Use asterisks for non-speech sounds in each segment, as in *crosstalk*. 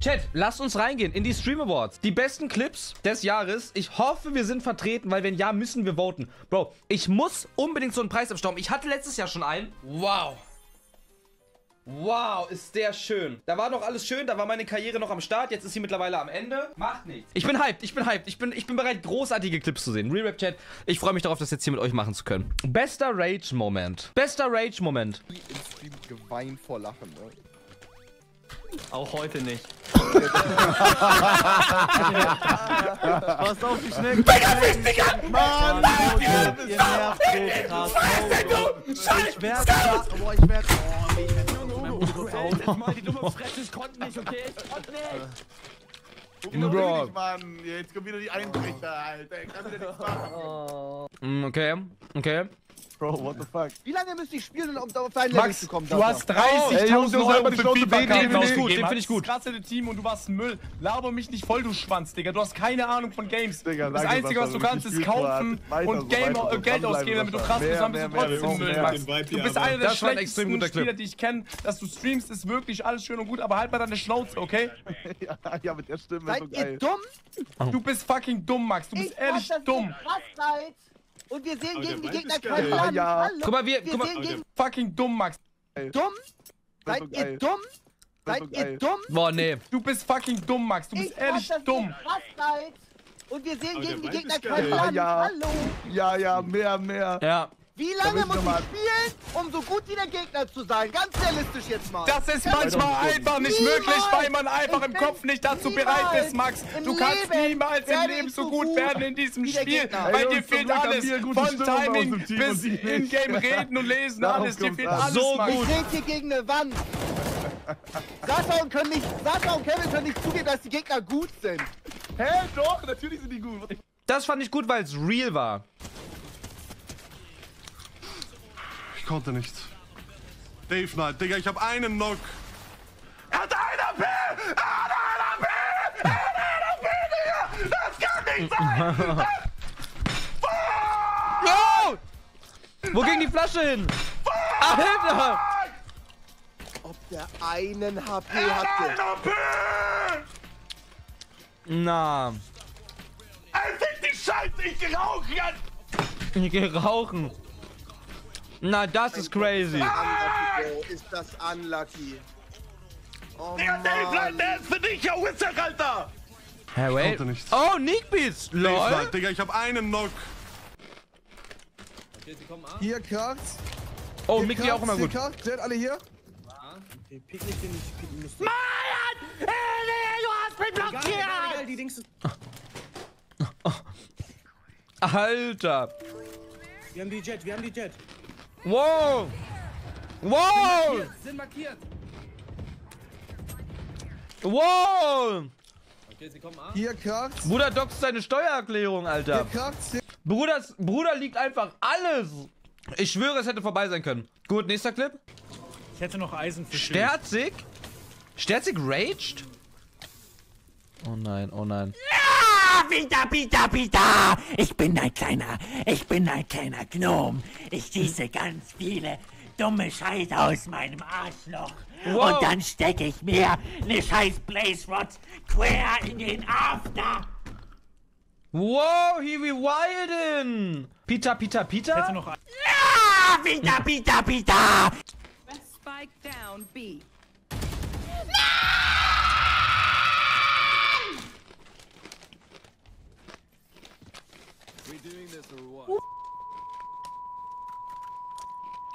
Chat, lasst uns reingehen in die Stream Awards. Die besten Clips des Jahres. Ich hoffe, wir sind vertreten, weil wenn ja, müssen wir voten. Bro, ich muss unbedingt so einen Preis abstauben. Ich hatte letztes Jahr schon einen. Wow. Wow, ist der schön. Da war noch alles schön, da war meine Karriere noch am Start, jetzt ist sie mittlerweile am Ende. Macht nichts. Ich bin hyped, ich bin hyped, ich bin, ich bin bereit, großartige Clips zu sehen. Real Rap Chat, ich freue mich darauf, das jetzt hier mit euch machen zu können. Bester Rage-Moment. Bester Rage-Moment. Im Stream geweint vor Lachen, ne? Auch heute nicht. *laughs* Pass auf, wie schnell. Digga, fick dich an! Mann! Ihr Ihr nervt so krass. Ich werd da. Boah, ich werd. Oh, ich werd kurz aus. Mal die dumme Fresse, ich konnte nicht, okay? Ich konnte nicht! Mal, Bro. richtig, Mann. Jetzt kommen wieder die Einbrecher, Alter. Ich kann wieder nichts machen. Mm, Okay, okay. Bro, what the fuck? Wie lange müsste ich spielen, um auf dein Level Max, zu kommen? du hast Ey, Jungs, 30.000 du hast einfach Euro für gut, ausgegeben, den finde ich gut. Das Team und du warst Müll. Laber mich nicht voll, du Schwanz, Digga. Du hast keine Ahnung von Games. Digga, das danke, Einzige, was du kannst, ist kaufen und so, Game, weiter so, äh, Geld ausgeben, damit du krass bist, dann bist du trotzdem Müll. Max. Du bist einer der schlechtesten. Spieler, die ich kenne. Dass du streamst, ist wirklich alles schön und gut, aber halt mal deine Schnauze, okay? *laughs* Ja, mit der Stimme Seid ihr geil. dumm? Du bist fucking dumm, Max. Du bist ich ehrlich dumm. krass seid. Und wir sehen Aber gegen die Gegner keinen Ja, an. ja. Hallo? Guck mal, wir- wir guck mal- sehen gegen Fucking dumm, Max. dumm. Seid ihr dumm? Seid ihr dumm? Boah, nee. Du bist fucking dumm, Max. Du bist Ich ehrlich dumm. Und wir sehen Aber gegen die Gegner keinen Ja, an. ja. Hallo? Ja, ja, mehr, mehr. Ja. Wie lange muss ich spielen, um so gut wie der Gegner zu sein? Ganz realistisch jetzt mal. Das ist manchmal einfach nicht Niemals. möglich, weil man einfach Ich im Kopf nicht dazu bereit ist, Max. Du kannst Leben niemals im werde Leben so gut gut werden in diesem Spiel, Gegner. weil Ey, dir fehlt alles. Von Timing bis in-game reden und lesen, *laughs* Darauf alles. Dir fehlt an. alles, So Max. gut. Ich hier gegen eine Wand. Sascha und, können nicht, Sascha und Kevin können nicht zugeben, dass die Gegner gut sind. Hä, doch, natürlich sind die gut. Das fand ich gut, weil es real war. Ich konnte nicht. Dave Knight, Digga, ich hab einen Knock. Er hat einen AP! Er hat einen AP! Er hat einen AP, Digga! Das kann nicht sein! *laughs* Oh! Wo ging die Flasche hin? Alter! Ob der einen HP Einen hatte. AP! Na, Ey, fick die Scheiße! Ich rauche jetzt! ich geh rauchen. Na, das ist crazy. Unlucky, Bro. Ist das unlucky. Oh Digga, Dave Mann. der ist für dich, ja Wizard, Alter! Hey, wait. nicht. Oh, Nickbeats. Dave Lol. Knight, Digga, ich hab einen Knock. Hier kracht's. Oh, Hier Mickey auch immer hier gut. kracht's. Seid alle hier? Alter. Wir haben die Jet, wir haben die Jet. Wow. Wow. Sind markiert. Wow. Okay, sie kommen an. Hier kracht's. Bruder doxt seine Steuererklärung, Alter. Hier Bruders, Bruder liegt einfach alles. Ich schwöre, es hätte vorbei sein können. Gut, nächster Clip. Ich hätte noch Eisen für Sterzig? Sterzig raged? Oh nein, oh nein. Pita, Pita, Pita! Ich bin ein kleiner, ich bin ein kleiner Gnom. Ich schieße ganz viele dumme Scheiße aus meinem Arschloch. Wow. Und dann stecke ich mir ne scheiß Blaze Rod quer in den After. Wow, he rewildin. Pita, Pita, Ich hätte Pita? noch Eisen. Ah, Pita, Pita, Pita! Spike down B.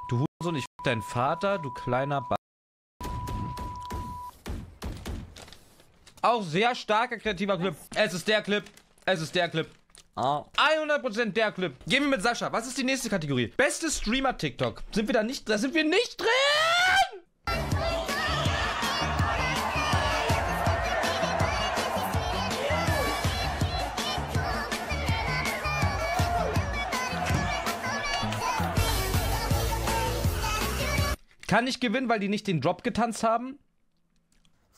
Du Hurensohn, ich f deinen Vater, du kleiner ba Auch sehr starker kreativer Clip. Es ist der Clip. Es ist der Clip. Ah. 100% der Clip. Gehen wir mit Sascha. Was ist die nächste Kategorie? Beste Streamer TikTok. Sind wir da nicht? Da sind wir nicht drin! Kann ich gewinnen, weil die nicht den Drop getanzt haben?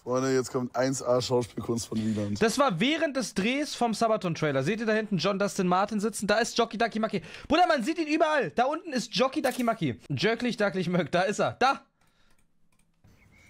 Freunde, jetzt kommt 1A Schauspielkunst von Wieland. Das war während des Drehs vom Sabaton-Trailer. Seht ihr da hinten John Dustin Martin sitzen? Da ist Jockey Ducky Maki. Bruder, man sieht ihn überall. Da unten ist Jockey Ducky Maki. Jöcklich, Ducklich, Möck. Da ist er. Da.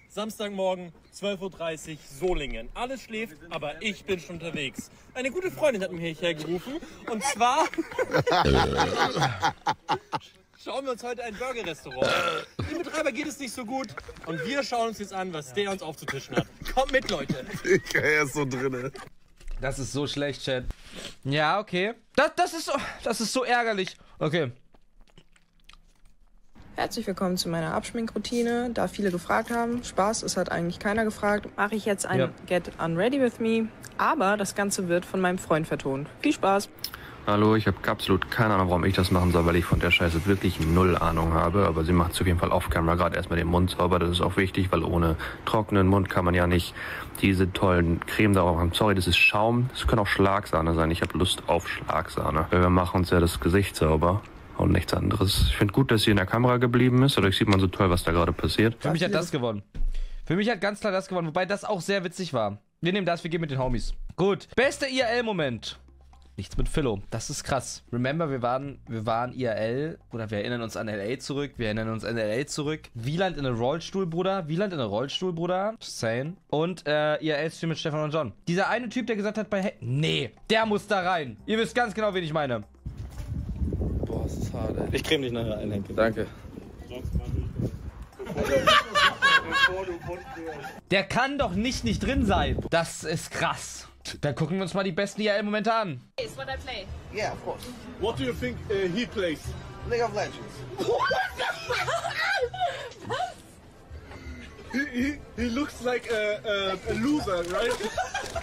Samstagmorgen, 12.30 Uhr, Solingen. Alles schläft, aber ich bin schon unterwegs. Eine gute Freundin hat mich hierher gerufen. Und zwar *laughs* *laughs* schauen wir uns heute ein Burger-Restaurant an. Dem Betreiber geht es nicht so gut. Und wir schauen uns jetzt an, was der uns aufzutischen hat. Kommt mit, Leute. Er ist so drinne. Das ist so schlecht, Chat. Ja, okay. Das, das, ist, so, das ist so ärgerlich. Okay. Herzlich willkommen zu meiner Abschminkroutine. Da viele gefragt haben, Spaß, es hat eigentlich keiner gefragt, mache ich jetzt ein Ja. Get Unready With Me. Aber das Ganze wird von meinem Freund vertont. Viel Spaß! Hallo, ich habe absolut keine Ahnung, warum ich das machen soll, weil ich von der Scheiße wirklich null Ahnung habe. Aber sie macht auf jeden Fall off-camera gerade erstmal den Mund sauber. Das ist auch wichtig, weil ohne trockenen Mund kann man ja nicht diese tollen Creme darauf haben. Sorry, das ist Schaum. Das kann auch Schlagsahne sein. Ich habe Lust auf Schlagsahne. Wir machen uns ja das Gesicht sauber und nichts anderes. Ich finde gut, dass sie in der Kamera geblieben ist. Dadurch sieht man so toll, was da gerade passiert. Für mich hat das gewonnen. Für mich hat ganz klar das gewonnen, wobei das auch sehr witzig war. Wir nehmen das, wir gehen mit den Homies. Gut. Bester IRL-Moment. Nichts mit Philo. Das ist krass. Remember, wir waren, wir waren IRL oder wir erinnern uns an LA zurück. Wir erinnern uns an LA zurück. Wieland in einem Rollstuhl, Bruder. Wieland in einem Rollstuhl, Bruder. Sane. Und äh, IRL-Stream mit Stefan und John. Dieser eine Typ, der gesagt hat bei... He nee, der muss da rein. Ihr wisst ganz genau, wen ich meine. Boah, das ist hart, ey. Ich creme dich nachher ein, Henke. Danke. Der kann doch nicht nicht drin sein. Das ist krass. Dann gucken wir uns mal die besten IRL-Momente an. It's what I play. Yeah, of course. What do you think uh, he plays? League of Legends. He, he, he looks like a, a, a loser, right?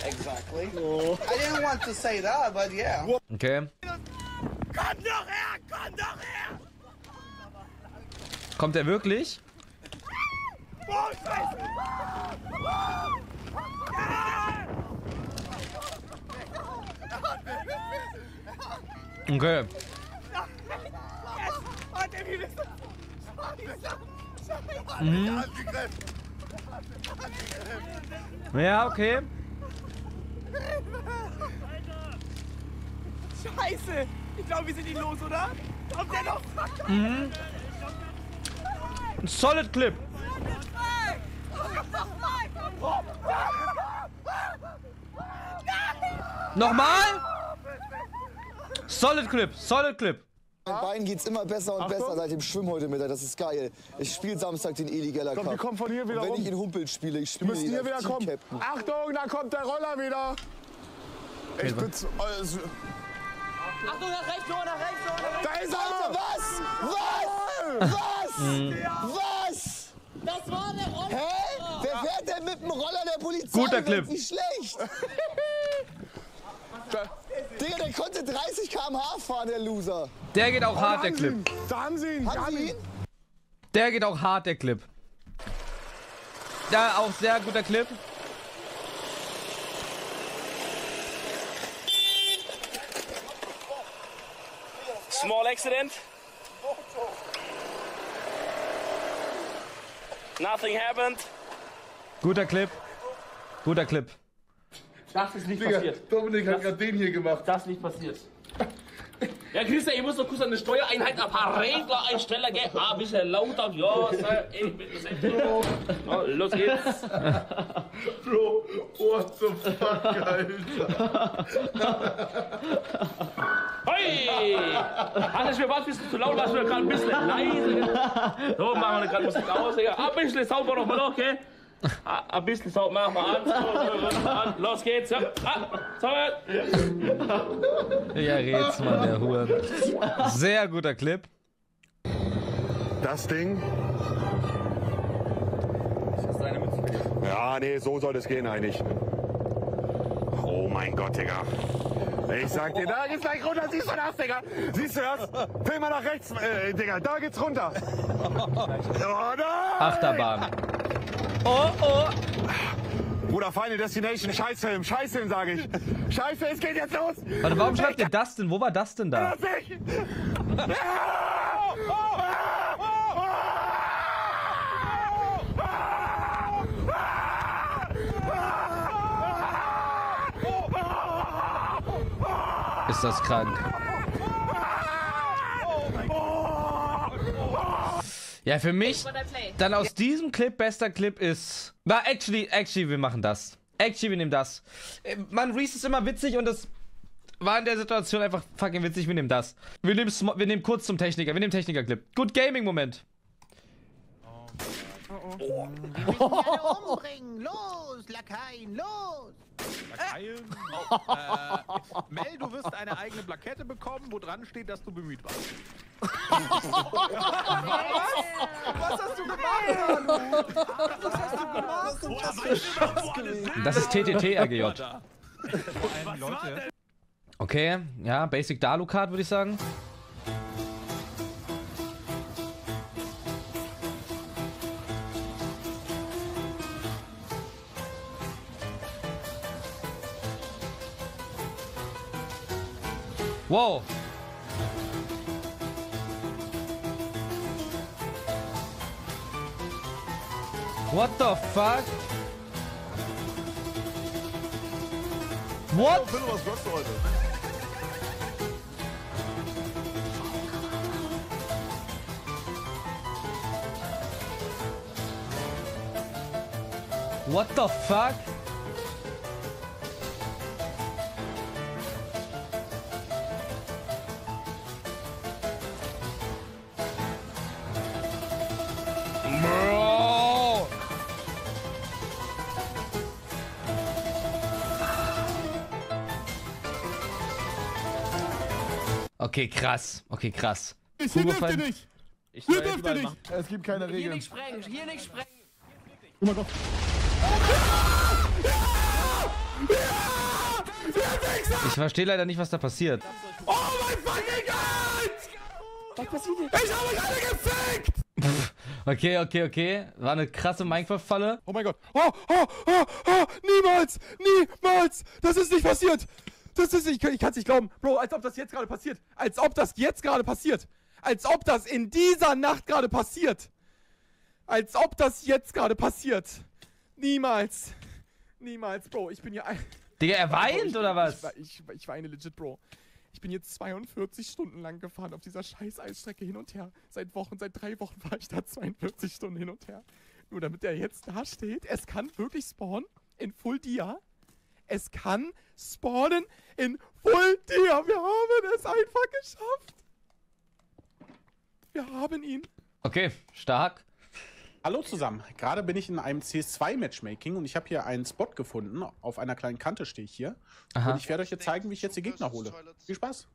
Exactly. I didn't want to say that, but yeah. Okay. Kommt er wirklich? Okay. Mhm. Ja, okay. Scheiße! Ich glaube, wir sind ihn los, oder? Kommt der noch? Mhm. Ein Solid Clip. Nochmal? Solid Clip, Solid Clip. Mein Bein geht's immer besser und besser seit dem Schwimmen heute Mittag. Das ist geil. Ich spiele Samstag den Eli Geller Komm, Cup. wir kommen von hier wieder und wenn rum. ich in Humpel spiele, ich spiele ihn hier wieder kommen. Achtung, da kommt der Roller wieder. Ich bin zu, also, Achtung, nach rechts, nach rechts, nach rechts! da ist Alter, er! was? Was? Was? Das war der Roller! Hä? Wer fährt denn mit dem Roller der Polizei? Guter Clip. Wie schlecht. *laughs* Digga, der konnte 30 km/h fahren, der Loser. Der geht auch Da hart, der ihn. Clip. Da haben sie ihn. da Haben haben Sie ihn? Der geht auch hart, der Clip. Ja, auch sehr guter Clip. Small accident. Nothing happened. Guter Clip. Guter Clip. Das ist nicht Digga, passiert. Dominik hat gerade den hier gemacht. Das ist nicht passiert. Ja, Christian, ich muss noch kurz eine Steuereinheit, ein paar Regler einstellen, gell? Ah, ein bisschen lauter, ja, sehr, ich bin sehr Na, Los geht's. *laughs* Bro, what the fuck, Alter. Hey! Hannes, mir ein bisschen zu laut, lass mir gerade ein bisschen leise. So, machen wir gerade Musik aus, Digga. Ein bisschen sauber noch mal noch, gell? Ah, Ein bisschen sauber, machen wir an. So. Los geht's. Ja. Ah. Ja, Rätsmann, der Huren. Sehr guter Clip. Das Ding. Ja, nee, so soll es gehen eigentlich. Oh mein Gott, Digga. Ich sag dir, da geht's gleich runter, siehst du das, Digga? Siehst du das? Film mal nach rechts, äh, Digga, da geht's runter. Oh nein! Achterbahn. Oh, oh. Bruder, Final Destination, Scheißfilm, Scheißfilm, sage ich. Scheiße, es geht jetzt los! Warte, warum schreibt ihr das denn? Wo war das denn da? Plötzlich! Ist das krank? Ja, für mich, dann aus diesem Clip, bester Clip ist. Na, actually, actually, wir machen das. Actually, wir nehmen das. Äh, Man, Reese ist immer witzig und das war in der Situation einfach fucking witzig. Wir nehmen das. Wir nehmen, wir nehmen kurz zum Techniker. Wir nehmen Techniker-Clip. Good Gaming-Moment. Umbringen! Los, Lakaien, los! Lakaien. Oh, äh, Mel, du wirst eine eigene Plakette bekommen, wo dran steht, dass du bemüht warst. Was hast du gemacht, Was hast du gemacht? Das ist TTT RGJ. Vor allem, Leute. Okay, ja, Basic Dalu-Card würde ich sagen. Wow. What the fuck? What? What the fuck? Okay, krass. Okay, krass. Hier Hugo dürft ihr nicht! Ich Hier dürft ihr nicht! machen. Es gibt keine Hier Regeln. nicht sprengen, hier nicht sprengen. Oh mein Gott. Ich verstehe leider nicht, was da passiert. Oh mein fucking Gott! Was passiert hier? Ich habe euch alle gefickt! Okay, okay, okay. War eine krasse Minecraft-Falle. Oh mein Gott. Oh, oh, oh, oh, niemals, niemals. Das ist nicht passiert. Das ist nicht, ich kann es nicht glauben. Bro, als ob das jetzt gerade passiert. Als ob das jetzt gerade passiert. Als ob das in dieser Nacht gerade passiert. Als ob das jetzt gerade passiert. Niemals. Niemals, Bro. Ich bin hier ein. Digga, er weint ich, oder was? Ich, ich, ich weine legit, Bro. Ich bin jetzt 42 Stunden lang gefahren auf dieser scheiß Eisstrecke hin und her. Seit Wochen, seit drei Wochen *laughs* war ich da 42 Stunden hin und her. Nur damit er jetzt da steht. Es kann wirklich spawnen in Full Dia. Es kann spawnen in Full Dia. Wir haben es einfach geschafft. Wir haben ihn. Okay, stark. Hallo zusammen. Gerade bin ich in einem CS2-Matchmaking und ich habe hier einen Spot gefunden. Auf einer kleinen Kante stehe ich hier. Aha. Und ich werde euch jetzt zeigen, wie ich jetzt die Gegner hole. Viel Spaß.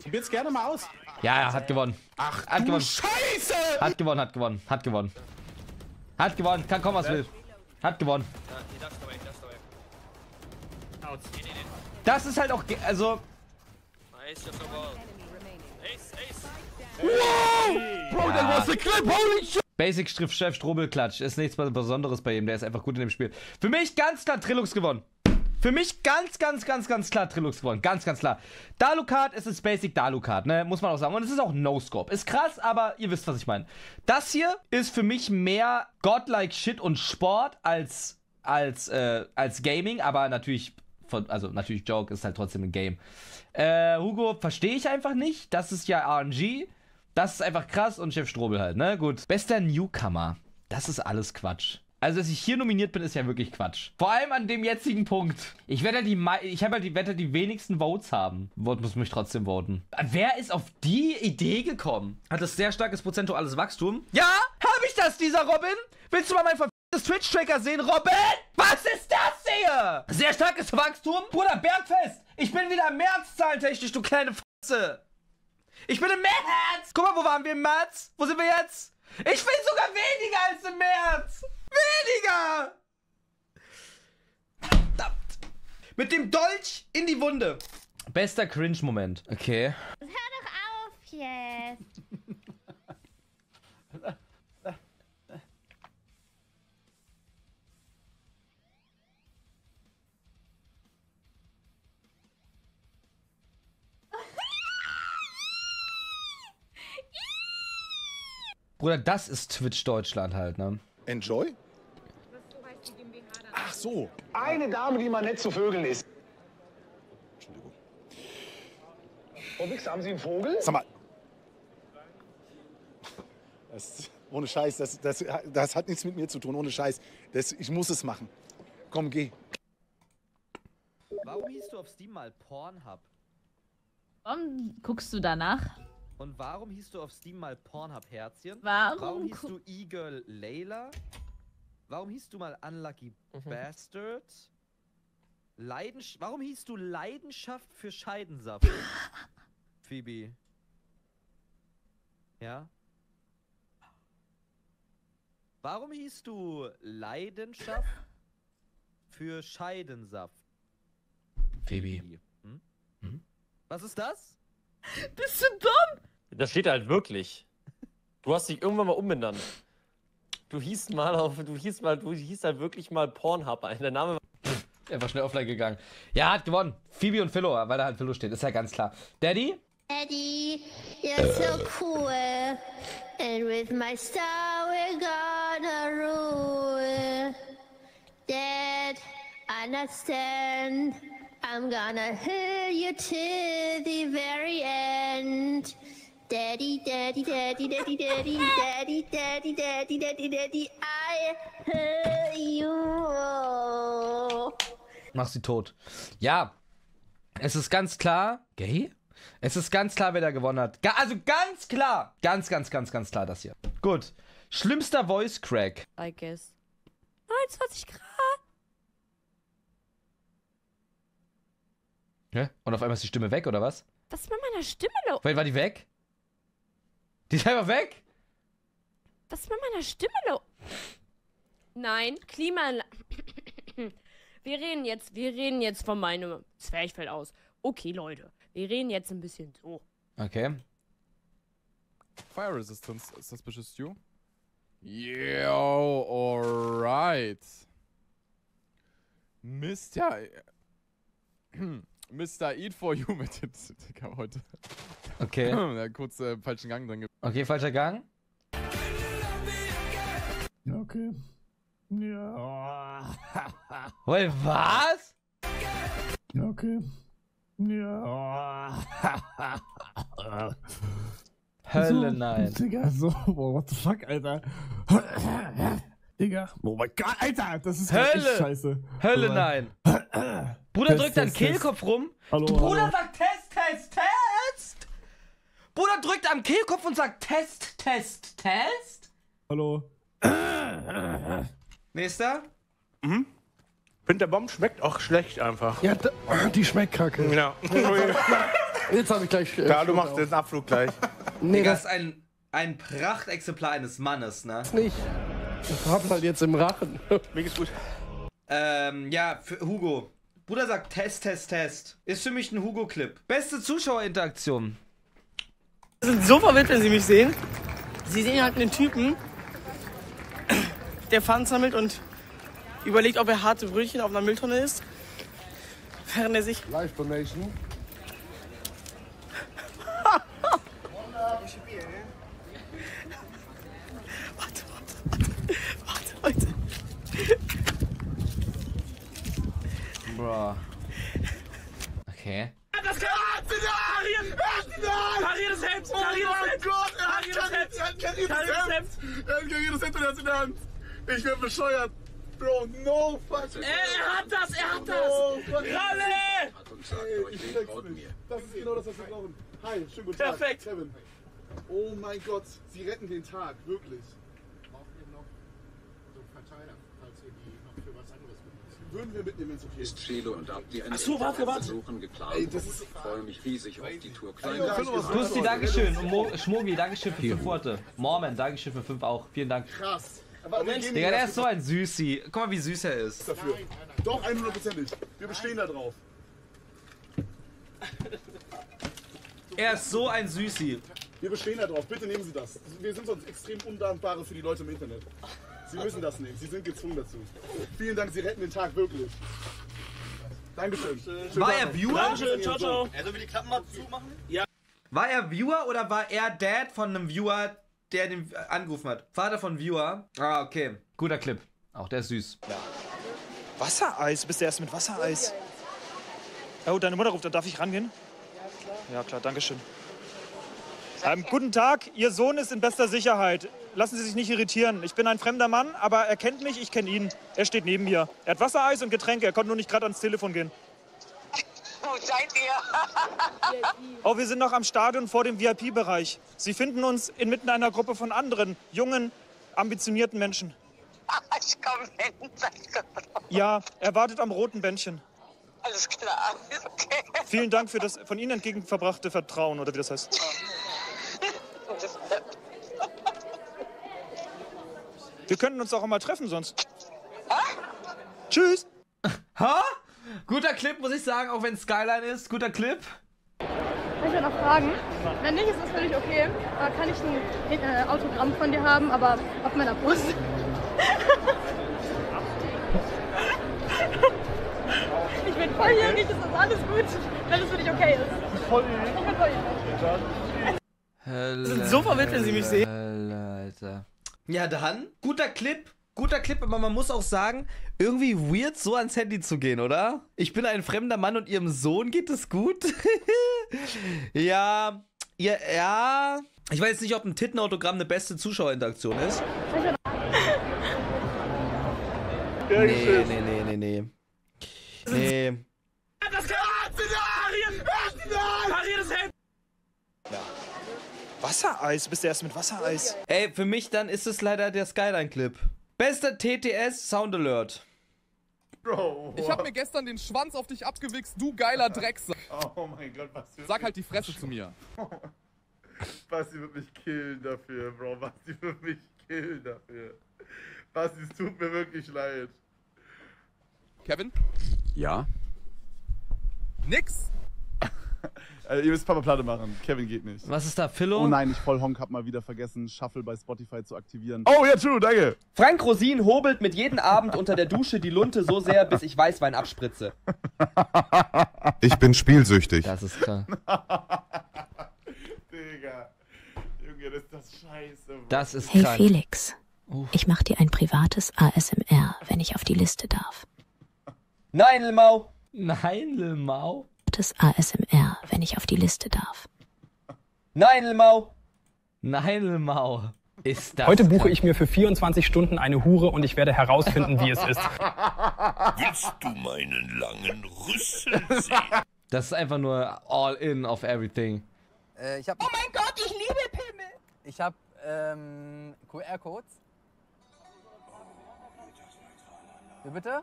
Probiert's gerne mal aus. Ja, er hat gewonnen. Ach, Hat du gewonnen. Scheiße! Hat gewonnen, hat gewonnen, hat gewonnen. Hat gewonnen, kann kommen, was will. Hat gewonnen. Das ist halt auch, ge- also, Bro, that was a clip. Holy shit. Basic Chef Strobelklatsch. Ist nichts Besonderes bei ihm, der ist einfach gut in dem Spiel. Für mich ganz klar Trilux gewonnen. Für mich ganz, ganz, ganz, ganz klar Trilux gewonnen. Ganz, ganz klar. Dalucard ist es Basic Dalucard, ne? Muss man auch sagen. Und es ist auch No-Scope. Ist krass, aber ihr wisst, was ich meine. Das hier ist für mich mehr Godlike Shit und Sport als, als, äh, als Gaming, aber natürlich, von, also natürlich Joke ist halt trotzdem ein Game. Äh, Hugo verstehe ich einfach nicht. Das ist ja RNG. Das ist einfach krass und Chef Strobel halt, ne? Gut. Bester Newcomer. Das ist alles Quatsch. Also, dass ich hier nominiert bin, ist ja wirklich Quatsch. Vor allem an dem jetzigen Punkt. Ich werde die, mei- ich habe halt die Wette, die wenigsten Votes haben. Vote muss mich trotzdem voten. Wer ist auf die Idee gekommen? Hat das sehr starkes prozentuales Wachstum? Ja, habe ich das, dieser Robin? Willst du mal mein verficktes Twitch-Tracker sehen, Robin? Was ist das hier? Sehr starkes Wachstum? Bruder, Bergfest! Ich bin wieder im März zahlentechnisch, du kleine Fotze! Ich bin im März! Guck mal, wo waren wir im März? Wo sind wir jetzt? Ich bin sogar weniger als im März! Weniger! Verdammt! Mit dem Dolch in die Wunde. Bester Cringe-Moment. Okay. Hör doch auf jetzt. Bruder, das ist Twitch Deutschland halt, ne? Enjoy? Ach so. Eine Dame, die mal nett zu Vögeln ist. Oh, Wichser, haben Sie einen Vogel? Sag mal. Das, ohne Scheiß, das, das, das hat nichts mit mir zu tun, ohne Scheiß. Das, ich muss es machen. Komm, geh. Warum hieß du auf Steam mal Pornhub? Warum guckst du danach? Und warum hieß du auf Steam mal Pornhub Herzchen? Warum Warum hieß du E-Girl Layla? Warum hieß du mal Unlucky Bastard? Leidensch warum hieß du Leidenschaft für Scheidensaft? *laughs* Phoebe. Ja? Warum hieß du Leidenschaft für Scheidensaft? Phoebe. Hm? Was ist das? Bist du dumm? Das steht halt wirklich. Du hast dich irgendwann mal umbenannt. Du hießt mal auf, du hießt mal, du hießt halt wirklich mal Pornhub. Der Name war. Er war schnell offline gegangen. Ja, hat gewonnen. Phoebe und Philo, weil da halt Philo steht. Ist ja ganz klar. Daddy? Daddy, you're so cool. And with my star, we're gonna rule. Dad, understand. I'm gonna hurt you till the very end. Daddy, daddy, daddy, daddy, daddy, daddy, daddy, daddy, daddy, daddy, I hurt you. Mach sie tot. Ja. Es ist ganz klar. Gay? Es ist ganz klar, wer da gewonnen hat. Ga also ganz klar. Ganz, ganz, ganz, ganz klar das hier. Gut. Schlimmster Voice Crack. I guess. 29 Grad. Hä? Und auf einmal ist die Stimme weg, oder was? Was ist mit meiner Stimme los? Weil war die weg? Die ist einfach weg? Was ist mit meiner Stimme los? Nein, Klimaanlage. *coughs* Wir reden jetzt, wir reden jetzt von meinem Zwerchfell aus. Okay, Leute, wir reden jetzt ein bisschen so. Okay. Fire Resistance Suspicious Stew. Yo, alright. Mr. *coughs* Mr. Eat for You mit dem Digga heute. Okay. *laughs* ja, kurz äh, falschen Gang drin. Okay, falscher Gang. Okay. Ja. *laughs* Wohl, was? Okay. Ja. *laughs* Hölle so, nein. Digga, so, boah, what the fuck, Alter. Digga, oh mein Gott, Alter, das ist Hölle! scheiße. Hölle nein. Bruder Test, drückt deinen. Kehlkopf rum. Hallo, Bruder hallo. sagt Test, Test, Test. Bruder drückt am Kehlkopf und sagt Test, Test, Test. Hallo. Nächster. Mhm. Find der Bomb schmeckt auch schlecht einfach. Ja, da, *clears throat* die schmeckt kacke. Ja. *laughs* Jetzt habe ich gleich. äh, Ja, du machst auf. den Abflug gleich. *laughs* Nee, Digga, das ist ein, ein Prachtexemplar eines Mannes, ne? nicht. Ich hab's halt jetzt im Rachen. *laughs* Mir geht's gut. Ähm, ja, für Hugo. Bruder sagt Test, Test, Test. Ist für mich ein Hugo-Clip. Beste Zuschauerinteraktion. Sind so verwirrt, wenn sie mich sehen. Sie sehen halt einen Typen, der Pfannen sammelt und überlegt, ob er harte Brötchen auf einer Mülltonne isst. Während er sich. Live Donation. Warte, warte, warte, warte, Leute. Boah. Okay. Parier das Hemd! Parier das Hemd! Gott, er hat Hemd! er hat das Hemd. Er hat jedes Hemd und er hat in der Hand. Ich werd bescheuert. Bro, no fucking Er, er hat das! Er hat No das! fucking- Ralle! Ey, ich check's nicht. Das ist genau das, was wir brauchen. Hi, schönen guten Tag. Perfekt. Kevin. Oh mein Gott, Sie retten den Tag, wirklich. Würden wir mitnehmen, wenn es okay ist. Ist Chelo und Abdi Ach so, warte, warte. Versuchen geplant. Ey, das ist- Ich freue mich riesig auf die Tour. Ey, Klein Philo, was Gusti, Dankeschön. Und Mo Schmogi, Dankeschön für 5 Worte. Mormon, Dankeschön für 5 auch. Vielen Dank. Krass. Aber gehen Digga, der ist so ein Süßi. Guck mal, wie süß er ist. dafür. Doch, 100%ig. Wir bestehen da drauf. Er ist so ein Süßi. Wir bestehen da drauf. Bitte nehmen Sie das. Wir sind sonst extrem undankbare für die Leute im Internet. Sie müssen das nehmen. Sie sind gezwungen dazu. Vielen Dank, Sie retten den Tag wirklich. Dankeschön. War er. Viewer? Dankeschön, ciao, ciao. Also, wir die Klappen mal zumachen? Ja. War er Viewer oder war er Dad von einem Viewer, der den angerufen hat? Vater von Viewer. Ah, okay. Guter Clip. Auch der ist süß. Wassereis? Bist du erst mit Wassereis? Oh, deine Mutter ruft, da darf ich rangehen? Ja, klar, Dankeschön. Ähm, guten Tag, Ihr Sohn ist in bester Sicherheit. Lassen Sie sich nicht irritieren. Ich bin ein fremder Mann, aber er kennt mich, ich kenne ihn. Er steht neben mir. Er hat Wassereis und Getränke, er konnte nur nicht gerade ans Telefon gehen. *laughs* Wo seid ihr? *laughs* Oh, wir sind noch am Stadion vor dem VIP-Bereich. Sie finden uns inmitten einer Gruppe von anderen, jungen, ambitionierten Menschen. *laughs* ich komm hin. Ja, er wartet am roten Bändchen. Alles klar. Okay. Vielen Dank für das von Ihnen entgegenverbrachte Vertrauen, oder wie das heißt. Wir könnten uns auch mal treffen sonst. Tschüss. Ha? Guter Clip, muss ich sagen, auch wenn Skyline ist. Guter Clip. Kann ich ja noch fragen? Wenn nicht, ist das völlig okay. Aber kann ich ein äh, Autogramm von dir haben, aber auf meiner Brust? *laughs* ich bin volljährig, ist das alles gut, wenn es für dich okay ist. Volljährig? Ich bin volljährig. Hölle, sind so verwirrt, wenn sie mich sehen. Alter. Ja, dann. Guter Clip. Guter Clip, aber man muss auch sagen, irgendwie weird, so ans Handy zu gehen, oder? Ich bin ein fremder Mann und ihrem Sohn geht es gut. *laughs* ja, ja, ja. Ich weiß nicht, ob ein Tittenautogramm eine beste Zuschauerinteraktion ist. *laughs* Nee, nee, nee, nee, nee. Nee. Das Wassereis, du bist der Erste mit Wassereis. Ey, für mich dann ist es leider der Skyline-Clip. Bester TTS Sound Alert. Bro. Ich hab mir gestern den Schwanz auf dich abgewichst, du geiler *laughs* Drecksack. Oh mein Gott, was für Sag halt die Fresse zu mir. *laughs* Basti wird mich killen dafür, Bro. Basti wird mich killen dafür. Basti, es tut mir wirklich leid. Kevin? Ja? Nix. *laughs* Äh, ihr müsst Papa Platte machen. Kevin geht nicht. Was ist da, Philo? Oh nein, ich voll Honk hab mal wieder vergessen, Shuffle bei Spotify zu aktivieren. Oh ja, true, danke. Frank Rosin hobelt mit jedem Abend unter der Dusche die Lunte so sehr, bis ich Weißwein abspritze. *laughs* Ich bin spielsüchtig. Das ist klar. *laughs* Digga. Junge, das ist das scheiße. Bro. Das ist Hey krank. Felix, ich mach dir ein privates ASMR, wenn ich auf die Liste darf. Nein, Lmau. Nein, Lmau. Das ASMR, wenn ich auf die Liste darf. Nein, Lmau. Nein, Lmau. Ist das Heute buche ich mir für 24 Stunden eine Hure und ich werde herausfinden, wie es ist. *laughs* Willst du meinen langen Rüssel sehen? Das ist einfach nur all in auf everything. Äh, ich hab, oh mein Gott, ich liebe Pimmel! Ich hab ähm, QR-Codes. Wie bitte?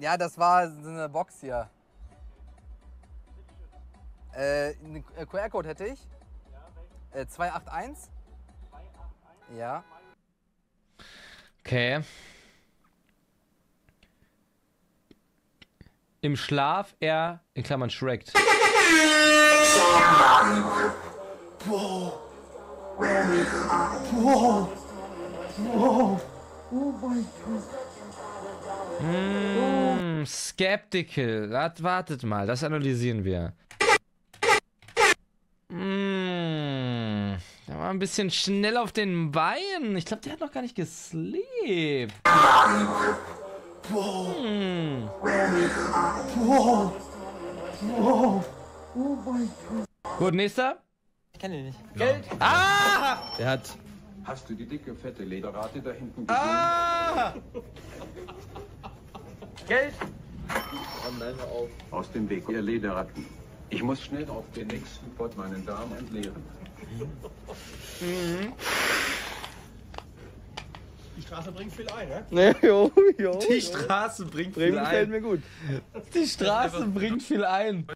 Ja, das war so eine Box hier. Äh, einen QR-Code hätte ich. Äh, 281. Ja. Okay. Im Schlaf er, in Klammern Shrek. Wow. Wow. Wow. Oh mein Gott. Mm, skeptical. Wart, wartet mal, das analysieren wir. Mm, der war ein bisschen schnell auf den Beinen. Ich glaube, der hat noch gar nicht gesleept. Wow. Mm. Wow. Wow. Oh mein Gott. Gut, nächster. Ich kenne ihn nicht. Geld. Ah! Der hat. Hast du die dicke, fette Lederrate da hinten gesehen? Ah! Geld. auf. Aus dem Weg, ihr Lederratten. Ich muss schnell auf den nächsten Pott meinen Darm entleeren. Mhm. Die Straße bringt viel ein, ne? *laughs* Ne, jo, jo. Die. Straße bringt Bremen viel ein. gefällt mir gut. Die Straße bringt viel ein.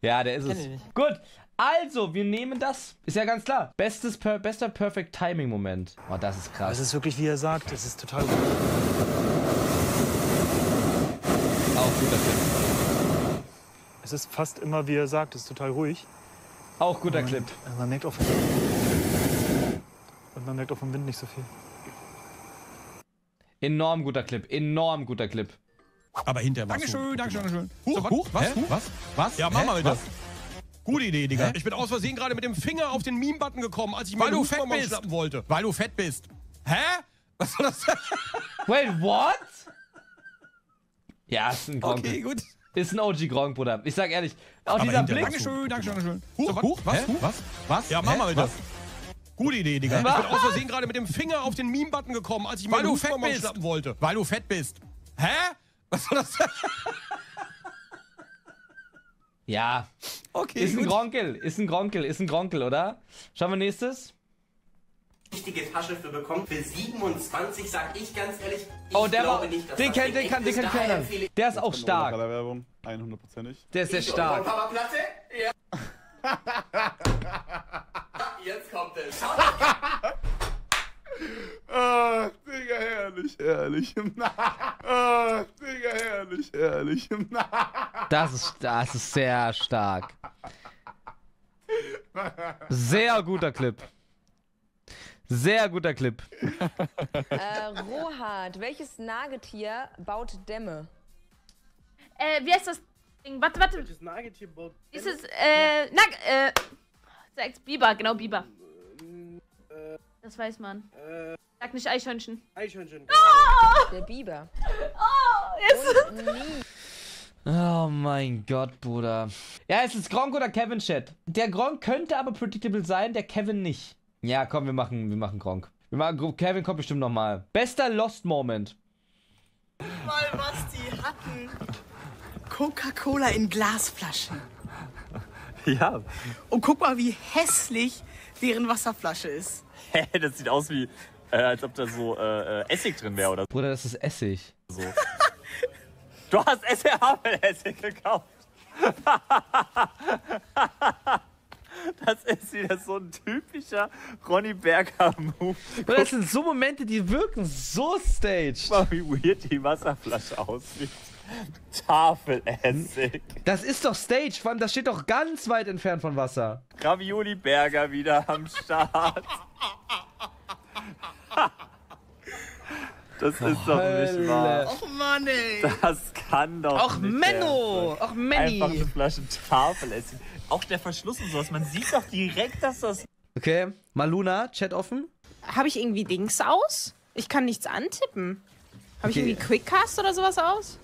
Ja, der ist Kenn es. Gut. Also, wir nehmen das. Ist ja ganz klar. Bestes, per, bester Perfect Timing Moment. Oh, das ist krass. Es ist wirklich, wie er sagt, es ist total. Auch guter Clip. Es ist fast immer, wie er sagt, es ist total ruhig. Auch guter Und Clip. Man merkt auch vom Und man merkt auch vom Wind nicht so viel. Enorm guter Clip. Enorm guter Clip. Aber hinterher war's Dankeschön, so- Dankeschön, Dankeschön. Huch, So, huch, was? Huch? Was? Was? Ja, mach Hä? mal bitte. Was? Gute Idee, Digga. Hä? Ich bin aus Versehen gerade mit dem Finger auf den Meme-Button gekommen, als ich mir Weil du fett bist. schnappen wollte. Weil du fett bist. Hä? Was soll das? Wait, what? *laughs* Ja, ist ein Grund. Okay, gut. Ist ein OG Gronk, Bruder. Ich sag ehrlich, auch Aber dieser Blick. Dankeschön, Dankeschön, Dankeschön. Huch, So, huch, was? Huch? Was? Was? Ja, mach Hä? mal bitte. Gute Idee, Digga. Ich Was? bin aus Versehen gerade mit dem Finger auf den Meme-Button gekommen, als ich Weil fett bist. schnappen wollte. Weil du fett bist. Hä? Was soll das? Ja. Okay, Ist ein gut. Gronkel, ist ein Gronkel, ist ein Gronkel, oder? Schauen wir nächstes. Richtige Tasche für bekommen. Für 27 sag ich ganz ehrlich, ich Oh, der glaube war. nicht, dass Den das kennt, Ding den kann, den ist. kann ich- Der ist auch stark. Werbung, 100%ig. Der ist sehr stark. Papa Platte? Ja. *laughs* Jetzt kommt es. *laughs* Schau Ah, Digga, herrlich, herrlich. *laughs* Ah, Digga, herrlich, herrlich. Das ist, das ist sehr stark. Sehr guter Clip. Sehr guter Clip. Äh, Rohard, welches Nagetier baut Dämme? Äh, wie heißt das Ding? Warte, warte. Das Nagetier baut. Dieses, äh, Nag, äh, sag's Biber, genau, Biber. Das weiß man. Äh, Sag nicht Eichhörnchen. Eichhörnchen. Der Biber. Oh, jetzt. *laughs* Oh mein Gott, Bruder. Ja, es ist Gronk oder Kevin Chat. Der Gronk könnte aber predictable sein, der Kevin nicht. Ja, komm, wir machen, wir machen Gronk. Wir machen, Kevin kommt bestimmt nochmal. Bester Lost Moment. Mal, was die hatten. Coca-Cola in Glasflaschen. Ja. Und guck mal, wie hässlich deren Wasserflasche ist. *laughs* Hä, das sieht aus wie, äh, als ob da so äh, äh, Essig drin wäre oder Bruder, das ist Essig. so. Du hast SR-Essig gekauft. *laughs* *laughs* Das ist wieder so ein typischer Ronny Berger-Move. Das sind so Momente, die wirken so staged. Mal, wie weird die Wasserflasche aussieht. Tafelessig. Das ist doch staged, vor allem das steht doch ganz weit entfernt von Wasser. Ravioli Berger wieder am Start. *laughs* Das ist doch nicht Hölle. wahr. Och Mann, ey. Das kann doch Och, nicht Menno. Och, Menni. Einfach eine Flasche Tafelessig. Auch der Verschluss und sowas. Man sieht doch direkt, dass das... Okay, Maluna, Chat offen. Habe ich irgendwie Dings aus? Ich kann nichts antippen. Habe Okay. ich irgendwie Quickcast oder sowas aus?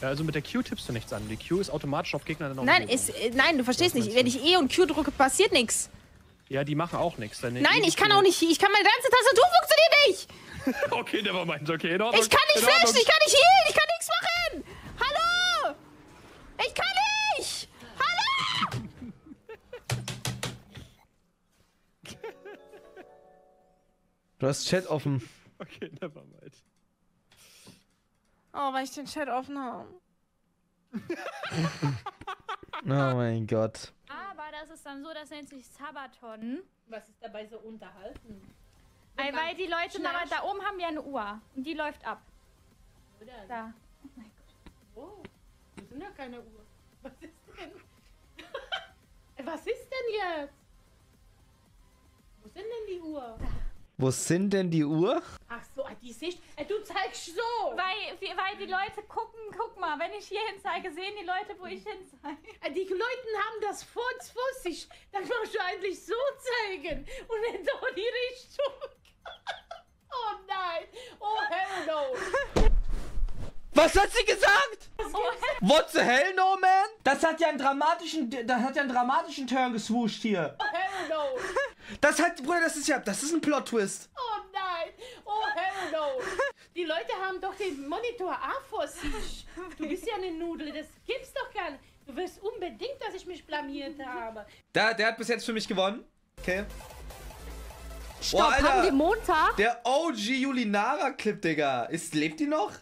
Ja, also mit der Q tippst du nichts an. Die Q ist automatisch auf Gegner dann Nein, ist, äh, nein, du verstehst nicht. Wenn ich E und Q drücke, passiert nichts. Ja, die machen auch nichts. Nein, E- ich kann auch nicht. Ich kann meine ganze Tastatur funktioniert nicht. *laughs* Okay, der war meins. Okay, in Ordnung. Ich kann nicht flashen, ich kann nicht healen, ich kann nichts machen. Hallo! Ich kann nicht. Hallo! Du hast Chat offen. Okay, nevermind. Oh, weil ich den Chat offen habe. *laughs* Oh mein Gott. Aber das ist dann so, das nennt sich Sabaton. Was ist dabei so unterhalten? Weil, weil die Leute, Schnarch. da, da oben haben wir eine Uhr. Und die läuft ab. Oder? Da. Oh, das sind ja keine Uhr. Was ist denn? *laughs* Was ist denn jetzt? Wo sind denn die Uhr? Wo sind denn die Uhr? Ach so, ah, die Sicht. Äh, Du zeigst so. Weil, weil die Leute gucken, guck mal, wenn ich hier hin zeige, sehen die Leute, wo ich hin zeige. Die Leute haben das vor, vor sich. Dann musst du eigentlich so zeigen. Und in so die Richtung. Oh nein. Oh hell no. Was hat sie gesagt? What the hell, no man? Das hat ja einen dramatischen, das hat ja einen dramatischen Turn geswuscht hier. Oh hell no. Das hat, Bruder, das ist ja, das ist ein Plot-Twist. Oh nein. Oh hell no. Die Leute haben doch den Monitor auch vor sich. Du bist ja eine Nudel. Das gibt's doch gar nicht. Du wirst unbedingt, dass ich mich blamiert habe. Der, der hat bis jetzt für mich gewonnen. Okay. Stopp, Alter. haben wir Montag? Der OG Julinara-Clip, Digga. Ist, lebt die noch?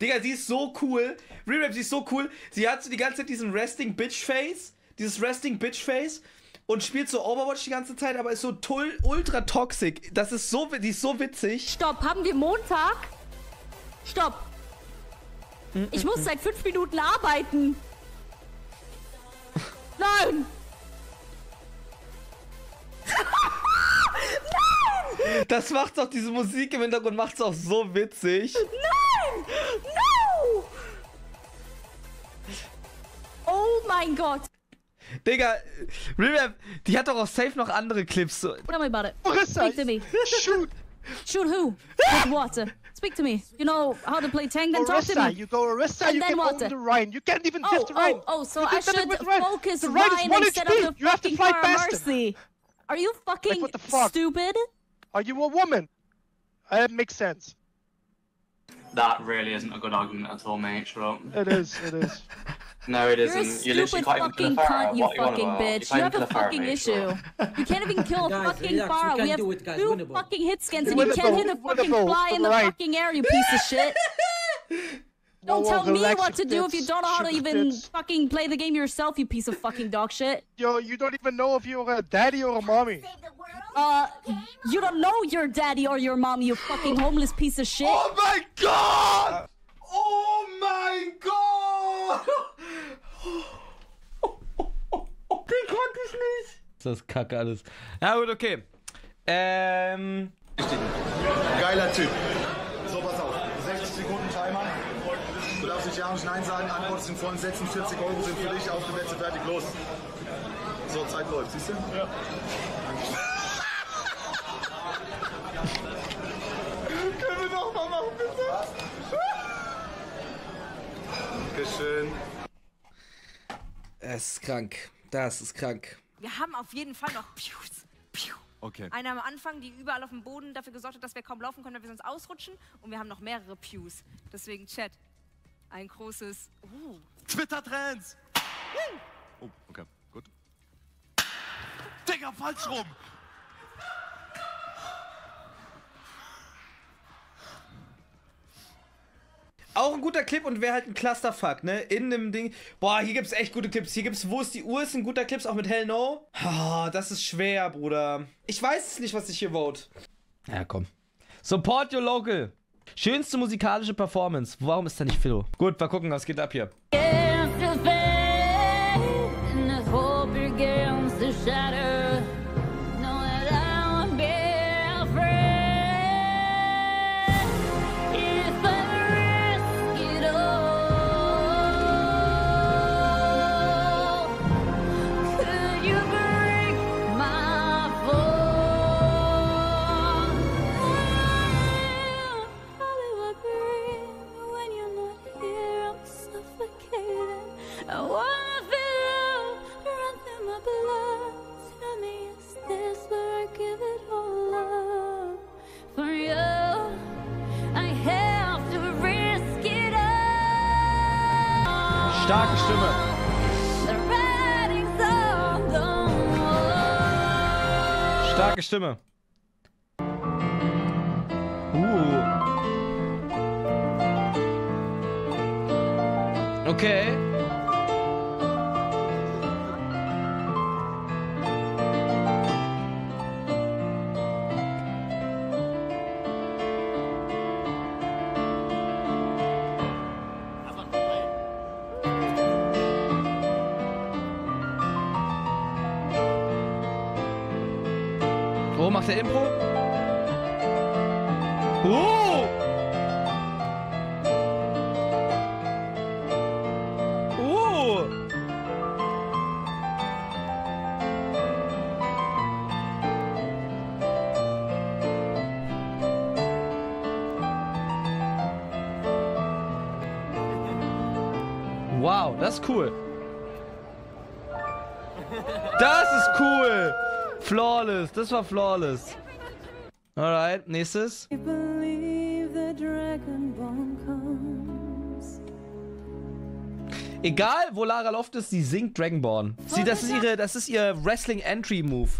Digga, sie ist so cool. Rerap, sie ist so cool. Sie hat so die ganze Zeit diesen Resting Bitch Face. Dieses Resting Bitch Face. Und spielt so Overwatch die ganze Zeit, aber ist so tull, ultra toxic. Das ist so, die ist so witzig. Stopp, haben wir Montag? Stopp. Ich muss seit fünf Minuten arbeiten. *laughs* Nein! Das macht doch diese Musik im Hintergrund, macht's auch so witzig. Nein! No! Oh mein Gott! Digga, Rerap, die hat doch auch safe noch andere Clips. What am I about it? Marissa, Speak to me. Shoot! Shoot who? With what? Speak to me. You know how to play tank, then talk to me. you go Orisa, And you then can what? the Rhine. You can't even Oh, diff the Rhine. oh, oh, so You I should Rhine. focus the Rhine one instead HP. of the You have to Fire faster. Mercy. Are you fucking what the fuck? stupid? Are you a woman? Uh, That makes sense. That really isn't a good argument at all, mate. Shut up. It is, it is. *laughs* No, it You're a isn't. You literally stupid can't even kill fucking a cunt, you What are you fucking about? bitch. can't You have a fucking mate, issue. You can't even kill a *laughs* Guys, fucking relax, we We have do it, guys, two winnable. fucking hit scans It's and you can't hit a fucking winnable, fly in the right. fucking air, you piece of shit. *laughs* Don't tell me what to do if you don't know how to even tits. fucking play the game yourself, you piece of fucking dog shit. Yo, you don't even know if you're a daddy or a mommy. Uh, you don't know your daddy or your mom, you fucking homeless piece of shit. Oh my god! Oh mein Gott! Den konnte ich nicht. Das ist kacke alles. Ja gut, okay. Ähm... Geiler Typ. Ja und Nein sagen, antwortest in vollen Sätzen. 40 Euro sind für dich. Auf die Plätze, fertig, los. So, Zeit läuft, siehst du? Ja. *laughs* Können wir noch mal machen, bitte? Dankeschön. Es ist krank. Das ist krank. Wir haben auf jeden Fall noch Pews. Pew. Okay. Einer am Anfang, die überall auf dem Boden dafür gesorgt hat, dass wir kaum laufen können, weil wir sonst ausrutschen. Und wir haben noch mehrere Pews. Deswegen, Chat, ein großes uh. Twitter-Trends! Oh, okay, gut. Digga, falsch rum! Auch ein guter Clip und wäre halt ein Clusterfuck, ne? In dem Ding. Boah, hier gibt's echt gute Clips. Hier gibt's Wo ist die Uhr? Ist ein guter Clips, auch mit Hell No. Ah, das ist schwer, Bruder. Ich weiß es nicht, was ich hier vote. Ja, komm. Support your local. Schönste musikalische Performance. Warum ist da nicht Philo? Gut, mal gucken, was geht ab hier. I Stimme. Uh. Okay. Oh, macht er Impro? Oh! Wow, das ist cool. Das ist cool. Flawless, das war flawless. Alright, nächstes. I believe the Dragonborn comes. Egal, wo Lara Loft ist, sie singt Dragonborn. Sie, das ist ihre, das ist ihr Wrestling Entry Move.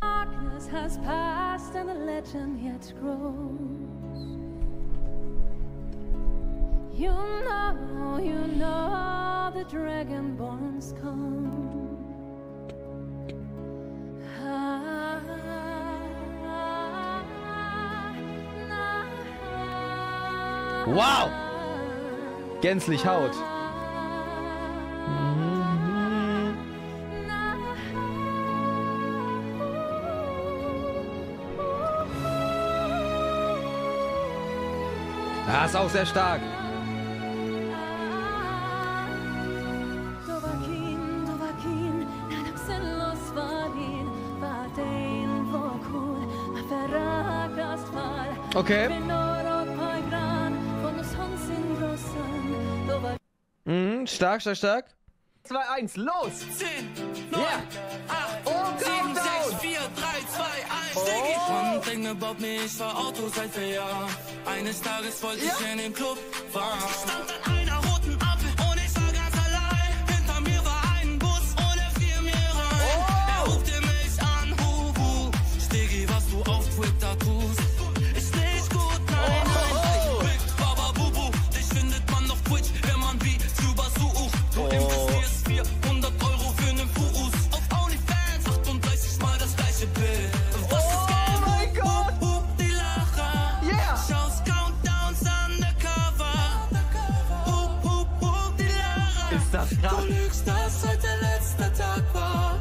Darkness has passed and the legend yet grows. You know, you know the Dragonborns come. Wow! Gänzlich Haut. Ja, ist auch sehr stark. Dovahkiin, Stark, stark, stark. 2, 1, los! 10, 9, Yeah. 8, Und 7, 6, Countdown. 4, 3, 2, 1, Diggi. One thing about me, ich fahr Auto seit vier Jahren. Eines Tages wollte ich in den Club fahren. Ja. Du lügst, dass heute der letzte Tag war.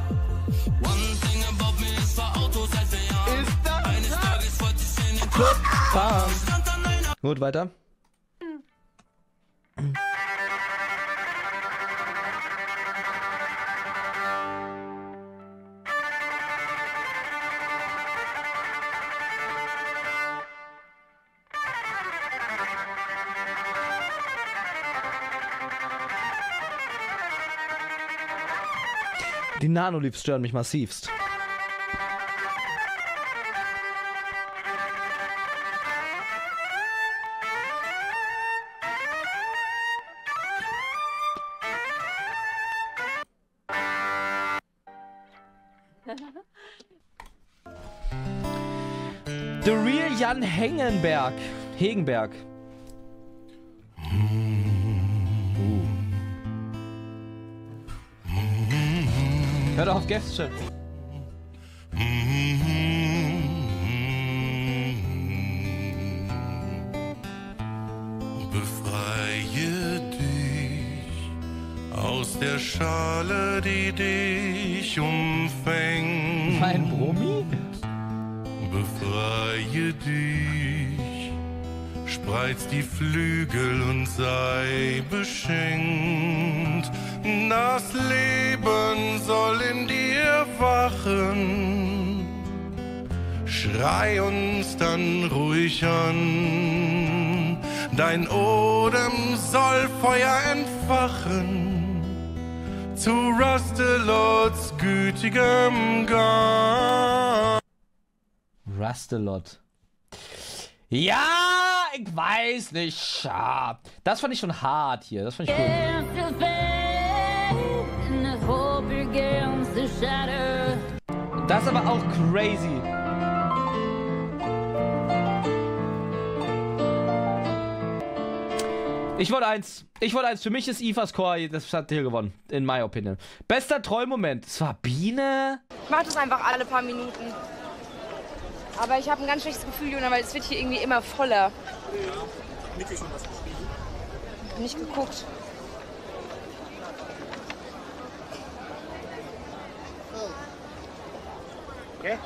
One thing about me ist war Auto seit Jahren. Eines Tages wollte ich in den Club fahren. Gut, weiter. Die Nanoliebs stören mich massivst. The Real Jan Hengenberg. Hegenberg. Hör doch auf Gäste. Befreie dich aus der Schale, die dich umfängt. Mein Brummi? Befreie dich, spreiz die Flügel und sei beschenkt. Das Leben soll in dir wachen. Schrei uns dann ruhig an. Dein Odem soll Feuer entfachen. Zu Rustelots gütigem Gang. Rustelot. Ja, ich weiß nicht. Ja. Das fand ich schon hart hier. Das fand ich cool. Das ist aber auch crazy. Ich wollte eins. Ich wollte eins. Für mich ist Ifas Core, das hat hier gewonnen. In my opinion. Bester Trollmoment. Es war Biene. Ich mach das einfach alle paar Minuten. Aber ich habe ein ganz schlechtes Gefühl, Jona, weil es wird hier irgendwie immer voller. Nicht geguckt. Okay.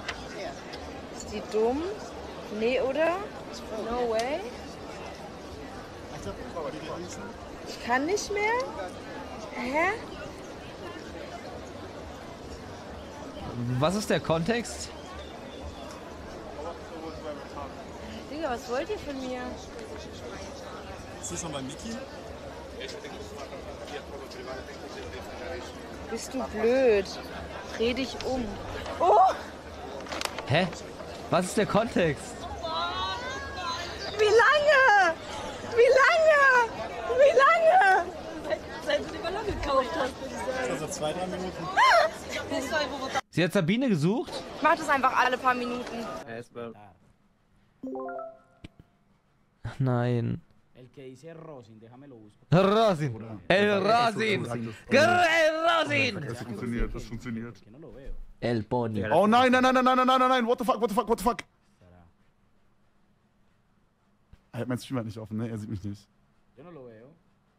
Ist die dumm? Nee, oder? No way. Ich kann nicht mehr? Hä? Was ist der Kontext? Digga, was wollt ihr von mir? Ist das nochmal Niki? Bist du blöd? Dreh dich um. Oh! Hä? Was ist der Kontext? Wie lange? Wie lange? Wie lange? Seit du die Ballon gekauft hast, würde ich sagen. Also zwei, drei Minuten. Sie hat Sabine gesucht? Ich mach das einfach alle paar Minuten. Ach Nein. El que dice Rosin, déjamelo busco. Rosin. El Rosin. El Rosin. Das funktioniert, das funktioniert. El Pony. Oh nein, nein, nein, nein, nein, nein, nein, nein, what the fuck, what the fuck, what the fuck? Er hat mein Stream halt nicht offen, ne? Er sieht mich nicht. Yo no lo veo.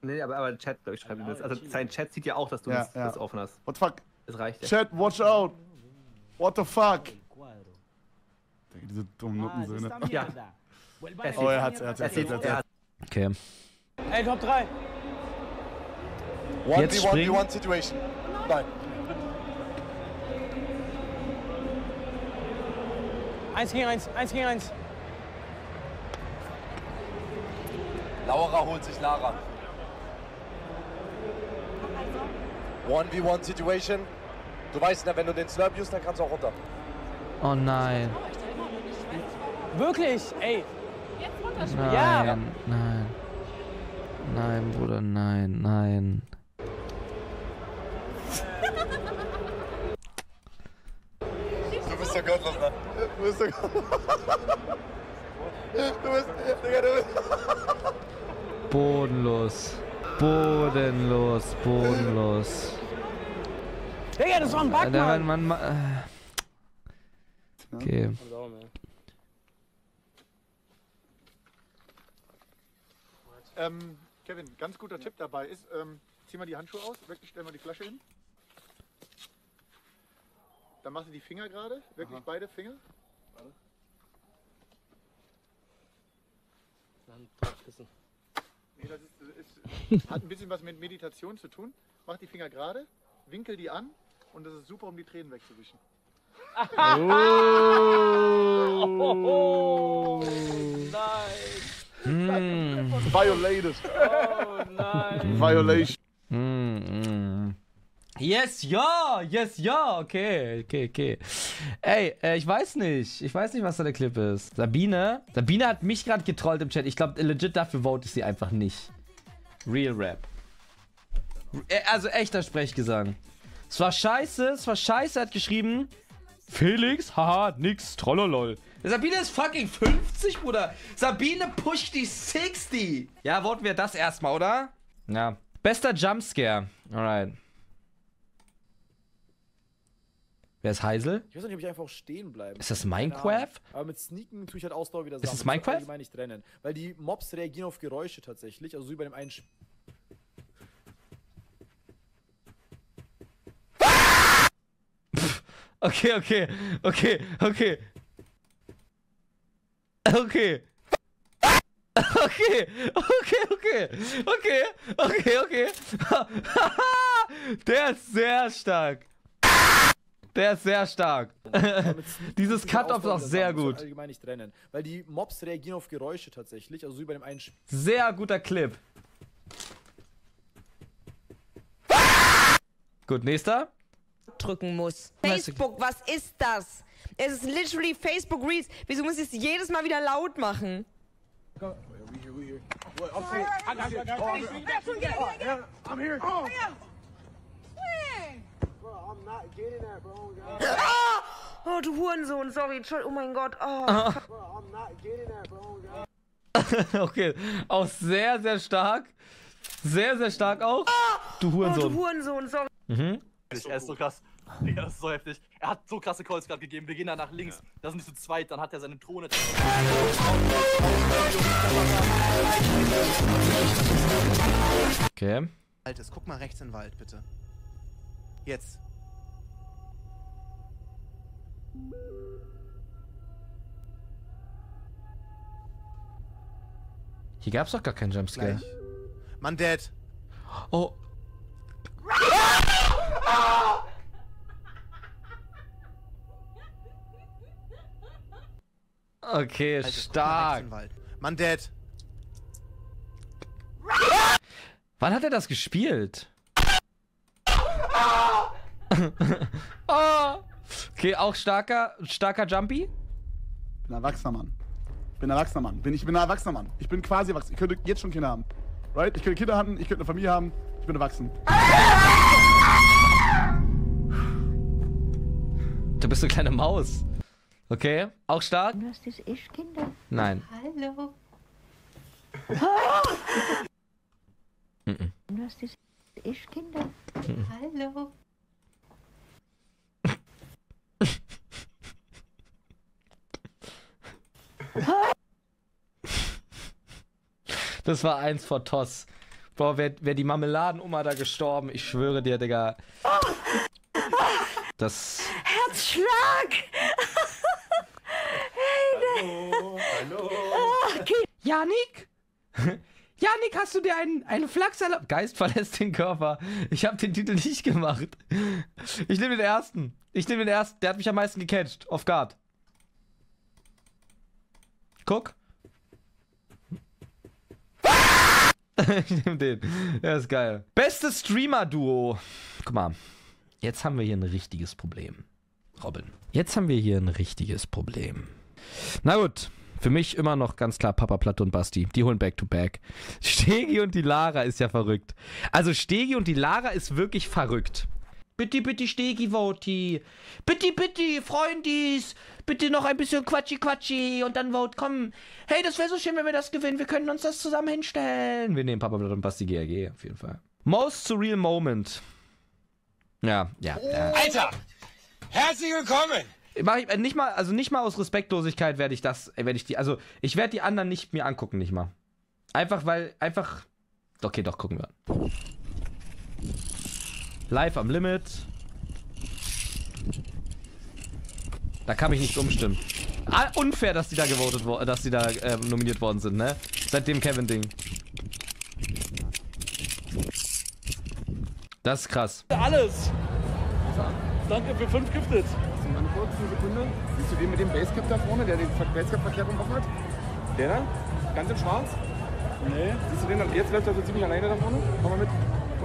Nee, aber, aber Chat, glaube ich, schreibt ihm das. Also sein Chat sieht ja auch, dass du Ja, das, ja. das offen hast. What the fuck? Das reicht ja. Chat, watch out! What the fuck? Digga, Diese dummen Ah, es Nuttensöhne. esta mierda. *laughs* Vuelvan a Oh, er hat's, er hat's, er hat's, er hat's, er hat's. Okay. Ey, Top 3. Jetzt springen. 1v1 Situation. Nein. Eins gegen eins, eins gegen eins. Laura holt sich Lara. 1v1 Situation. Du weißt ja, wenn du den Slurp usst, dann kannst du auch runter. Oh nein. Wirklich? Ey. Nein, Ja. nein. Nein, Bruder, nein, nein. Du bist der Gott, Lachner. Du bist Gott. *laughs* Du bist, Digga, du bist... Bodenlos. Bodenlos, bodenlos. Digga, das war ein Bug, Mann. Mann, Mann. Okay. Ähm, Kevin, ganz guter Tipp dabei ist, ähm, zieh mal die Handschuhe aus, wirklich stell mal die Flasche hin. Dann machst du die Finger gerade, wirklich beide Finger. Nee, das ist, ist, hat ein bisschen was mit Meditation zu tun. Mach die Finger gerade, winkel die an und das ist super, um die Tränen wegzuwischen. Oh, Mm. Violated. Oh nein. Violation. Mm, mm. Yes, ja, yes, ja, okay, okay, okay. Ey, äh, ich weiß nicht. Ich weiß nicht, was da der Clip ist. Sabine? Sabine hat mich gerade getrollt im Chat. Ich glaube, legit dafür vote ich sie einfach nicht. Real Rap. Äh, Also echter Sprechgesang. Es war scheiße, es war scheiße, hat geschrieben. Felix, haha, nix, trollolol. Sabine ist fucking 50, Bruder. Sabine pusht die 60. Ja, wollten wir das erstmal, oder? Ja. Bester Jumpscare. Alright. Wer ist Heisel? Ich weiß nicht, ob ich einfach auch stehen bleibe. Ist das Minecraft? Aber mit Sneaken tue ich halt Ausdauer wieder Ist das. Minecraft? allgemein nicht trennen. Weil die Mobs reagieren auf Geräusche tatsächlich. Also so wie bei dem einen. Sp Okay, okay, okay, okay. Okay. Okay, okay, okay, okay, okay, okay. *laughs* Der ist sehr stark. Der ist sehr stark. *laughs* Dieses Cut-Off ist auch sehr gut. allgemein nicht trennen. Weil die Mobs reagieren auf Geräusche tatsächlich. Also so wie bei dem einen. Sp Sehr guter Clip. Gut, nächster. drücken muss. Facebook, was ist das? Es ist literally Facebook Reels. Wieso muss ich es jedes Mal wieder laut machen? I'm here. *laughs* Ah! Oh, du Hurensohn, sorry. Entschuldigung, oh mein Gott. Oh. Ah. *laughs* okay, auch sehr, sehr stark. Sehr, sehr stark auch. Du Oh, du Hurensohn. Hurensohn, sorry. Mhm. Er ist so krass. Digga, das ist so heftig. Er hat so krasse Calls gerade gegeben. Wir gehen da nach links. Da sind die zu zweit. Dann hat er seine Drohne. Okay. Altes, guck mal rechts in den Wald, bitte. Jetzt. Hier gab's doch gar keinen Jumpscare. Gleich. Mann, Dad. Oh. Okay, in stark. Mann, Dad. Wann hat er das gespielt? *laughs* Okay, auch starker, starker Jumpy. bin ein erwachsener Mann. Bin ein erwachsener Mann. Bin, ich bin ein erwachsener Mann. Ich bin quasi erwachsen. Ich könnte jetzt schon Kinder haben. Right? Ich könnte Kinder haben, ich könnte eine Familie haben. Ich bin erwachsen. Du bist so eine kleine Maus. Okay, auch stark? Du hast das echt Kinder. Nein. Hallo. Du hast das echt Kinder. Mhm. Hallo. *laughs* Das war eins vor Toss. Boah, wäre wär die Marmeladenoma da gestorben, ich schwöre dir, Digga. Das. Herzschlag! *laughs* Hallo. Hallo. Okay. Janik? *laughs* Janik, hast du dir einen, einen Flachs erlaubt? Geist verlässt den Körper. Ich habe den Titel nicht gemacht. Ich nehme den ersten. Ich nehme den ersten. Der hat mich am meisten gecatcht. Off guard. Guck. *laughs* ich nehme den. Der ist geil. Bestes Streamer-Duo. Guck mal. Jetzt haben wir hier ein richtiges Problem. Robin. Jetzt haben wir hier ein richtiges Problem. Na gut. Für mich immer noch ganz klar Papa Platte und Basti. Die holen Back-to-Back. Stegi und die Lara ist ja verrückt. Also Stegi und die Lara ist wirklich verrückt. Bitte, bitte, Stegi, Voti. Bitte, bitte, Freundis. Bitte noch ein bisschen Quatschi, Quatschi und dann Vote. Komm. Hey, das wäre so schön, wenn wir das gewinnen. Wir können uns das zusammen hinstellen. Wir nehmen Papa Blatt und Basti GRG auf jeden Fall. Most surreal moment. Ja, ja. ja. Alter! Herzlich willkommen! Mach ich, äh, nicht mal, also nicht mal aus Respektlosigkeit werde ich das, äh, werde ich die, also ich werde die anderen nicht mir angucken, nicht mal. Einfach weil, einfach, okay, doch, gucken wir. Live am Limit. Da kann mich nichts umstimmen. Ah, unfair, dass die da gewotet dass die da ähm, nominiert worden sind, ne? Seit dem Kevin-Ding. Das ist krass. Alles. Danke für fünf Gifted. Mal eine kurze Sekunde. Siehst du den mit dem Basecap da vorne, der die Basecap-Verkehrung offen hat? Der da? Ganz in schwarz? Nee. Siehst du den? Jetzt läuft er so ziemlich alleine da vorne. Komm mal mit.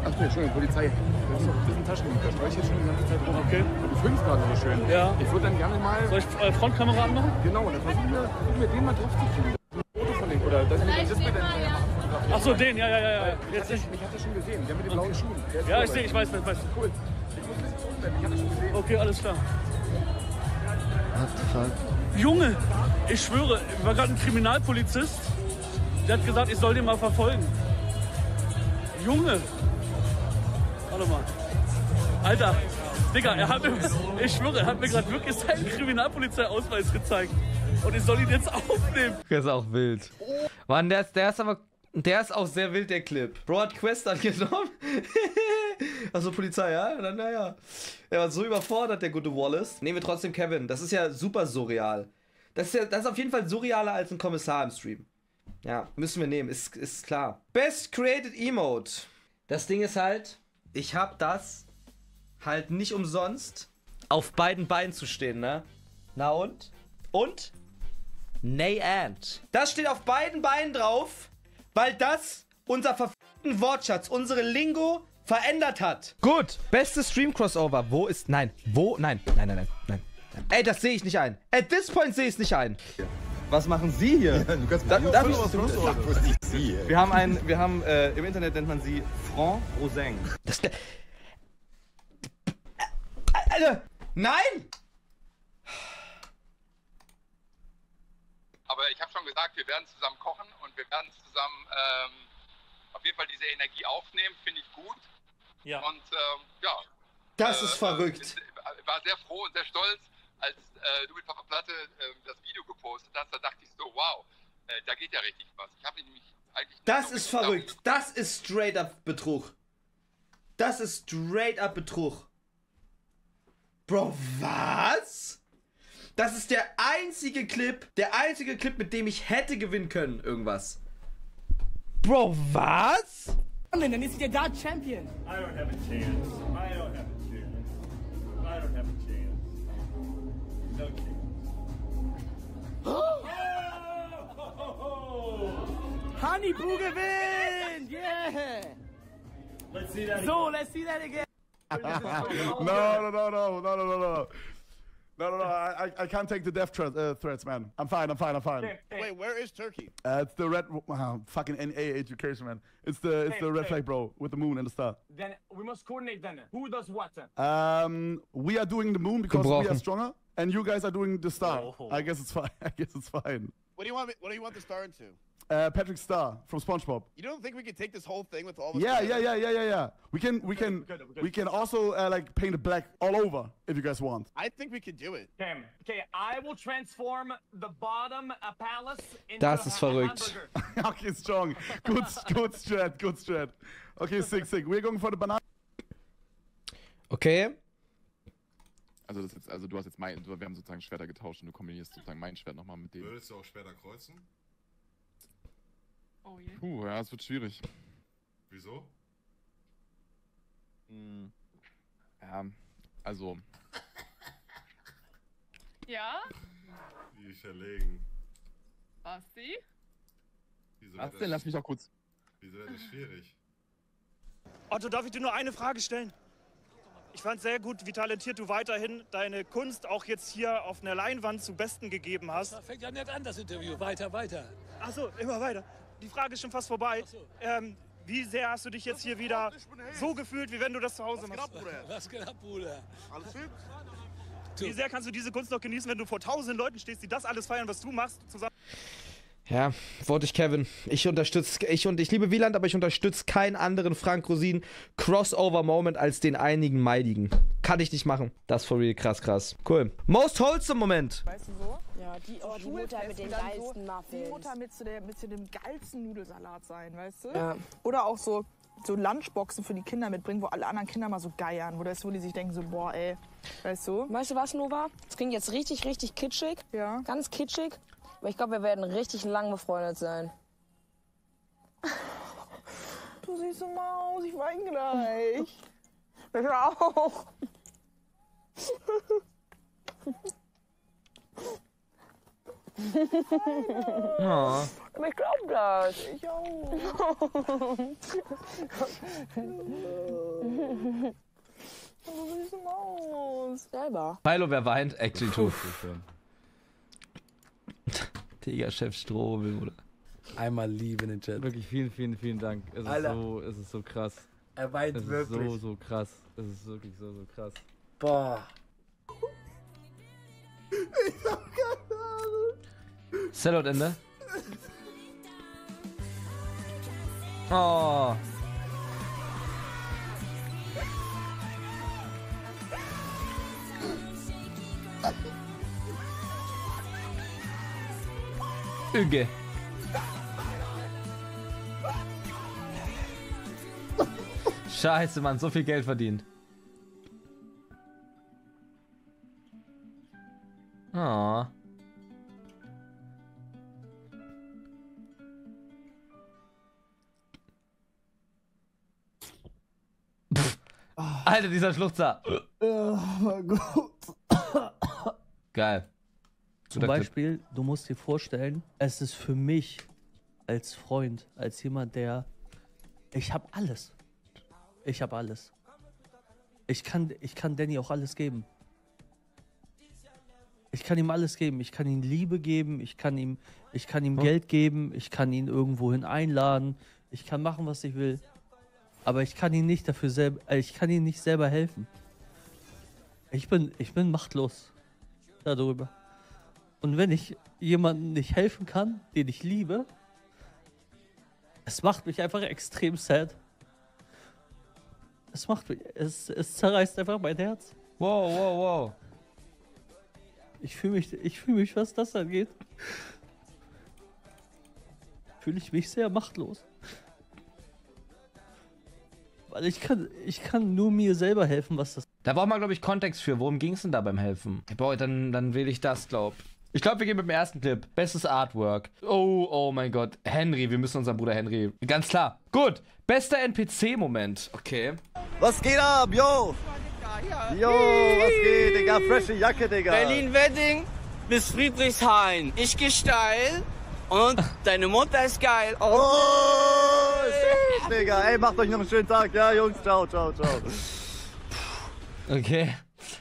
Ach nee, Entschuldigung, Polizei. Das ist, das ist ein. Da streue ich jetzt schon die ganze Zeit rum. Okay. Du filmst gerade so schön. Ja. Ich würde dann gerne mal... Soll ich äh, Frontkamera anmachen? Genau, und dann versuchen wir, versuchen wir den mal drauf zu kriegen. Ein Foto von dem. Oder das mit dem Display dann... Ach so, den, ja, ja, ja. ja. Jetzt ich, ich hatte schon gesehen, der mit den blauen Schuhen. Der ist Ja, cool, ich sehe, ich weiß, ich weiß. Cool. Ich muss ein bisschen zurückbleiben, ich hatte schon gesehen. Okay, alles klar. What the fuck? Junge, ich schwöre, war gerade ein Kriminalpolizist. Der hat gesagt, ich soll den mal verfolgen. Junge. Warte mal. Alter, Digga, er hat mir, ich schwöre, er hat mir gerade wirklich seinen Kriminalpolizeiausweis gezeigt. Und ich soll ihn jetzt aufnehmen. Der ist auch wild. Mann, der ist, der ist aber. Der ist auch sehr wild, der Clip. Bro hat Quest angenommen. *laughs* also Polizei, ja? Dann, naja. Er war so überfordert, der gute Wallace. Nehmen wir trotzdem Kevin. Das ist ja super surreal. Das ist ja, das ist auf jeden Fall surrealer als ein Kommissar im Stream. Ja, müssen wir nehmen, ist, ist klar. Best Created Emote. Das Ding ist halt, ich hab das halt nicht umsonst auf beiden Beinen zu stehen, ne? Na und? Und? Nay and. Das steht auf beiden Beinen drauf, weil das unser verfickten Wortschatz, unsere Lingo verändert hat. Gut. Bestes Stream-Crossover. Wo ist. Nein. Wo? Nein. Nein, nein, nein. Nein. Ey, das sehe ich nicht ein. At this point sehe ich es nicht ein. Was machen Sie hier? du kannst da, darf ich, was nicht Sie. Wir haben ein, wir haben, äh, im Internet nennt man sie Franc Roseng. Das. Alter! Nein! Aber ich habe schon gesagt, wir werden zusammen kochen und wir werden zusammen ähm, auf jeden Fall diese Energie aufnehmen, finde ich gut. Ja. Und ähm, ja. Das ist verrückt. Ich war sehr froh und sehr stolz, als äh, du mit Papa Platte äh, das Video gepostet hast. Da dachte ich so, wow, äh, da geht ja richtig was. Ich habe nämlich eigentlich. Das ist gedacht. verrückt. Das ist straight up Betrug. Das ist straight up Betrug. Bro, was? Das ist der einzige Clip, der einzige Clip, mit dem ich hätte gewinnen können, irgendwas. Bro, was? Then it's your God champion. I don't have a chance. No chance. Honey Boo gewinnt! Yeah! Let's see that So, again. let's see that again. *laughs* no, no, no, no, no, no, no, no. No, no, no, I, I- I can't take the death threat, uh, threats, man. I'm fine, I'm fine, I'm fine. Wait, where is Turkey? Uh, it's the red, wow, fucking NA education, man. It's the, it's the red flag, bro, with the moon and the star. Then we must coordinate then. Who does what then? Um, we are doing the moon because we are stronger, and you guys are doing the star. Oh. I guess it's fine. *laughs* I guess it's fine. What do you want? Me, what do you want the star into? Uh, Patrick Star from SpongeBob. You don't think we could take this whole thing with all of? Yeah, together? yeah, yeah, yeah, yeah, yeah. We can, we can, good, good. we can also uh, like paint it black all over if you guys want. I think we could do it. Okay, okay, I will transform the bottom uh, palace into Das a ist verrückt. hamburger. *laughs* okay, strong. Good, good strat, good strat. Okay, sick, sick. We're going for the banana. Okay. Also, das ist jetzt, also du hast jetzt mein, wir haben sozusagen Schwerter getauscht und du kombinierst sozusagen mein Schwert nochmal mit dem. Würdest du auch später kreuzen? Oh je. Puh, ja, es wird schwierig. Wieso? Hm. Ja, also, Ja? Die verlegen. Basti? Wieso was wird denn? das- Lass mich doch kurz. Wieso wäre das schwierig? Otto, darf ich dir nur eine Frage stellen? Ich fand sehr gut, wie talentiert du weiterhin deine Kunst auch jetzt hier auf einer Leinwand zu Besten gegeben hast. Das fängt ja nett an, das Interview. Weiter, weiter. Achso, immer weiter. Die Frage ist schon fast vorbei. Ähm, wie sehr hast du dich jetzt hier wieder so gefühlt, wie wenn du das zu Hause machst? Was geht ab, Bruder? Alles fit? Wie sehr kannst du diese Kunst noch genießen, wenn du vor tausenden Leuten stehst, die das alles feiern, was du machst, zusammen? Ja, wollte ich Kevin. Ich unterstütze, ich und ich liebe Wieland, aber ich unterstütze keinen anderen Frank Rosin Crossover-Moment als den einigen Meidigen. Kann ich nicht machen. Das ist for real krass, krass. Cool. Most wholesome Moment. Weißt du so? Ja, die, oh, die Mutter mit den geilsten so, Muffins. Die Mutter mit, so der, mit so dem geilsten Nudelsalat sein, weißt du? Ja. Oder auch so, so Lunchboxen für die Kinder mitbringen, wo alle anderen Kinder mal so geiern. Wo, das, wo die sich denken so, boah, ey, weißt du? Weißt du was, Nova? Das klingt jetzt richtig, richtig kitschig. Ja. Ganz kitschig. Aber ich glaube, wir werden richtig lang befreundet sein. *laughs* Du süße Maus, ich weine gleich. *laughs* Hör auf. Oh. Aber ich glaub das. Ich auch. *laughs* Du süße Maus. Selber. Milo, wer weint? Actually too. Digga, Chef Strobel, Bruder. Einmal Liebe in den Chat. Wirklich vielen, vielen, vielen Dank. Es ist Alter. so, es ist so krass. Er weint es wirklich. ist so, so krass. Es ist wirklich so, so krass. Boah. Sellout-Ende. Oh. *laughs* Üge. Scheiße, Mann, so viel Geld verdient. Oh. Alter, dieser Schluchzer. Oh mein Gott. Geil. Zum. Beispiel, du musst dir vorstellen, es ist für mich als Freund, als jemand, der. Ich habe alles. Ich habe alles. Ich kann, ich kann Danny auch alles geben. Ich kann ihm alles geben. Ich kann ihm Liebe geben. Ich kann ihm, ich kann ihm Hm? Geld geben. Ich kann ihn irgendwohin einladen. Ich kann machen, was ich will. Aber ich kann ihn nicht dafür selber, äh, ich kann ihm nicht selber helfen. Ich bin, ich bin machtlos darüber. Und wenn ich jemandem nicht helfen kann, den ich liebe, es macht mich einfach extrem sad. Es macht mich, es, es zerreißt einfach mein Herz. Wow, wow, wow. Ich fühle mich, ich fühle mich, was das angeht, fühle ich mich sehr machtlos. Weil ich kann, ich kann nur mir selber helfen, was das. Da braucht man, glaube ich, Kontext für. Worum ging es denn da beim Helfen? Boah, dann, dann wähle ich das, glaub. Ich glaube, wir gehen mit dem ersten Clip. Bestes Artwork. Oh, oh mein Gott. Henry, wir müssen unseren Bruder Henry. Ganz klar. Gut. Bester NPC-Moment. Okay. Was geht ab, yo? Yo, was geht, Digga? Frische Jacke, Digga. Berlin-Wedding bis Friedrichshain. Ich geh steil und *laughs* deine Mutter ist geil. Oh, shit, Digga. Ey, macht euch noch einen schönen Tag. Ja, Jungs, ciao, ciao, ciao. Okay.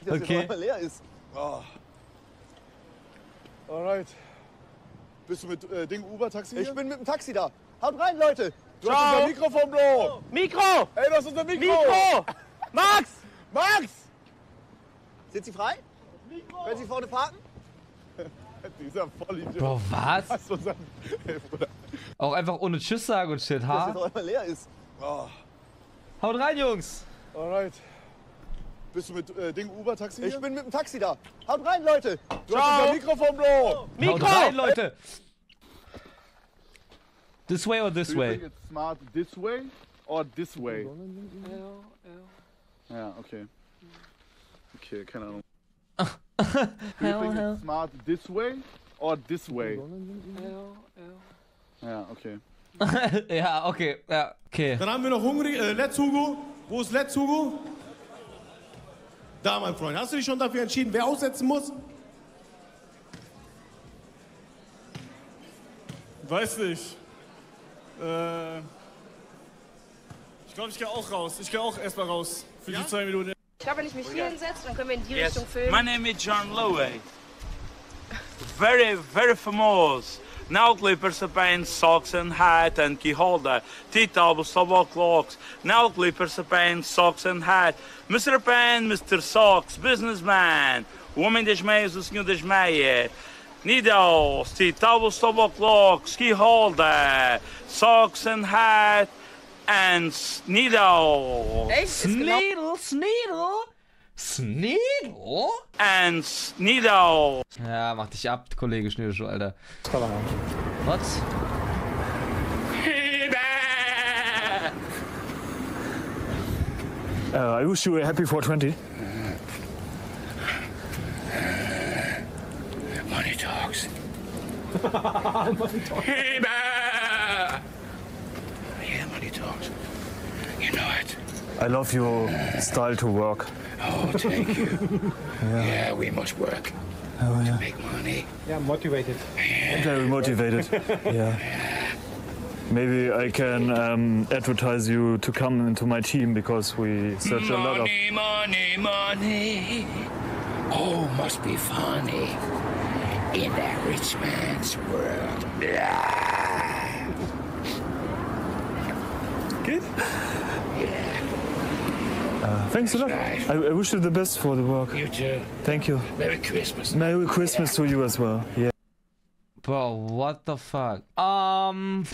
Dass Okay. leer ist. Oh. Alright. Bist du mit äh, Ding Uber-Taxi Ich bin mit dem Taxi da. Haut rein, Leute. Du hast unser Mikrofon, Bro. Mikro! Ey, das ist unser Mikro. Mikro! Max! Max! Sind Sie frei? Können Sie vorne parken? *laughs* Dieser Vollidiot. Bro, was? Hast du unser... Ey, Bruder. Auch einfach ohne Tschüss sagen und shit, Dass ha? hier doch einmal leer ist. Oh. Haut rein, Jungs. Alright. Bist du mit äh, Ding Uber-Taxi Ich bin mit dem Taxi da. Haut rein, Leute. Du hast unser Mikrofon, Bro. Haut rein, Leute. This way or this way? *laughs* it's smart this way or this way? Ja, okay. Okay, keine Ahnung. Hell, hell. it's *laughs* smart this way or this way? Ja, okay. ja, okay. Ja, okay. Dann haben wir noch Hungry, äh, Let's Hugo. Wo ist Let's Hugo? Da, mein Freund. Hast du dich schon dafür entschieden, wer aussetzen muss? Weiß nicht. Äh, Ich glaube, ich gehe auch raus. Ich gehe auch erstmal raus. Für die zwei Minuten. Ich glaube, wenn ich mich hier hinsetze, dann können wir in die Yes, Richtung filmen. my name is John Lowe. Very, very famous. Now clippers paying socks and hat and key holder. T-towels, stubble clocks. Now clippers paying socks and hat. Mr. Pen, Mr. Socks, businessman. Homem das meias, o senhor das meias. Needles, T-towels, stubble clocks, key holder. Socks and hat and needles. Sneedle, Sneedle, Sneedle? And s- needles. Ja, mach dich ab, Kollege Schnürschuh, Alter. Was? Uh, I wish you a happy 420. Money talks. *laughs* Money talks. Yeah, money talks. You know it. I love your style to work. Oh, thank you. *laughs* Yeah. yeah, we must work Oh, yeah. to make money. Yeah, motivated. Yeah. Very motivated. *laughs* yeah. Maybe I can um, advertise you to come into my team because we search a lot of. Money, money, money. Oh, must be funny in that rich man's world. Good. Uh, thanks a lot. I, I wish you the best for the work. You too. Thank you. Merry Christmas. Merry Christmas to you as well. Yeah. Bro, what the fuck? Ähm.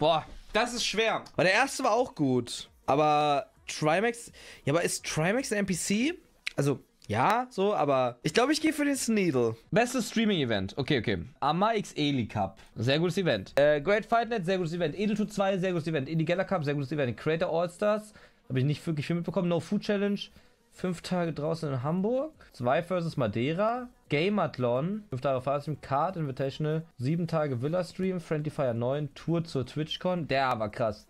boah, das ist schwer. Weil der erste war auch gut. Aber Trimax. Ja, aber ist Trimax ein NPC? Also, ja, so, aber ich glaube, ich gehe für den Sneedle. Bestes Streaming-Event. Okay, okay. Amma X Eli Cup. Sehr gutes Event. Äh, Great Fight Net, sehr gutes Event. Edeltooth 2, sehr gutes Event. Indie Geller Cup, sehr gutes Event. Creator All-Stars. Habe ich nicht wirklich viel mitbekommen. No Food Challenge. Fünf Tage draußen in Hamburg. Zwei versus Madeira. Gamathlon. Fünf Tage Fahrstream. Card Invitational. Sieben Tage Villa Stream. Friendly Fire 9. Tour zur TwitchCon. Der war krass.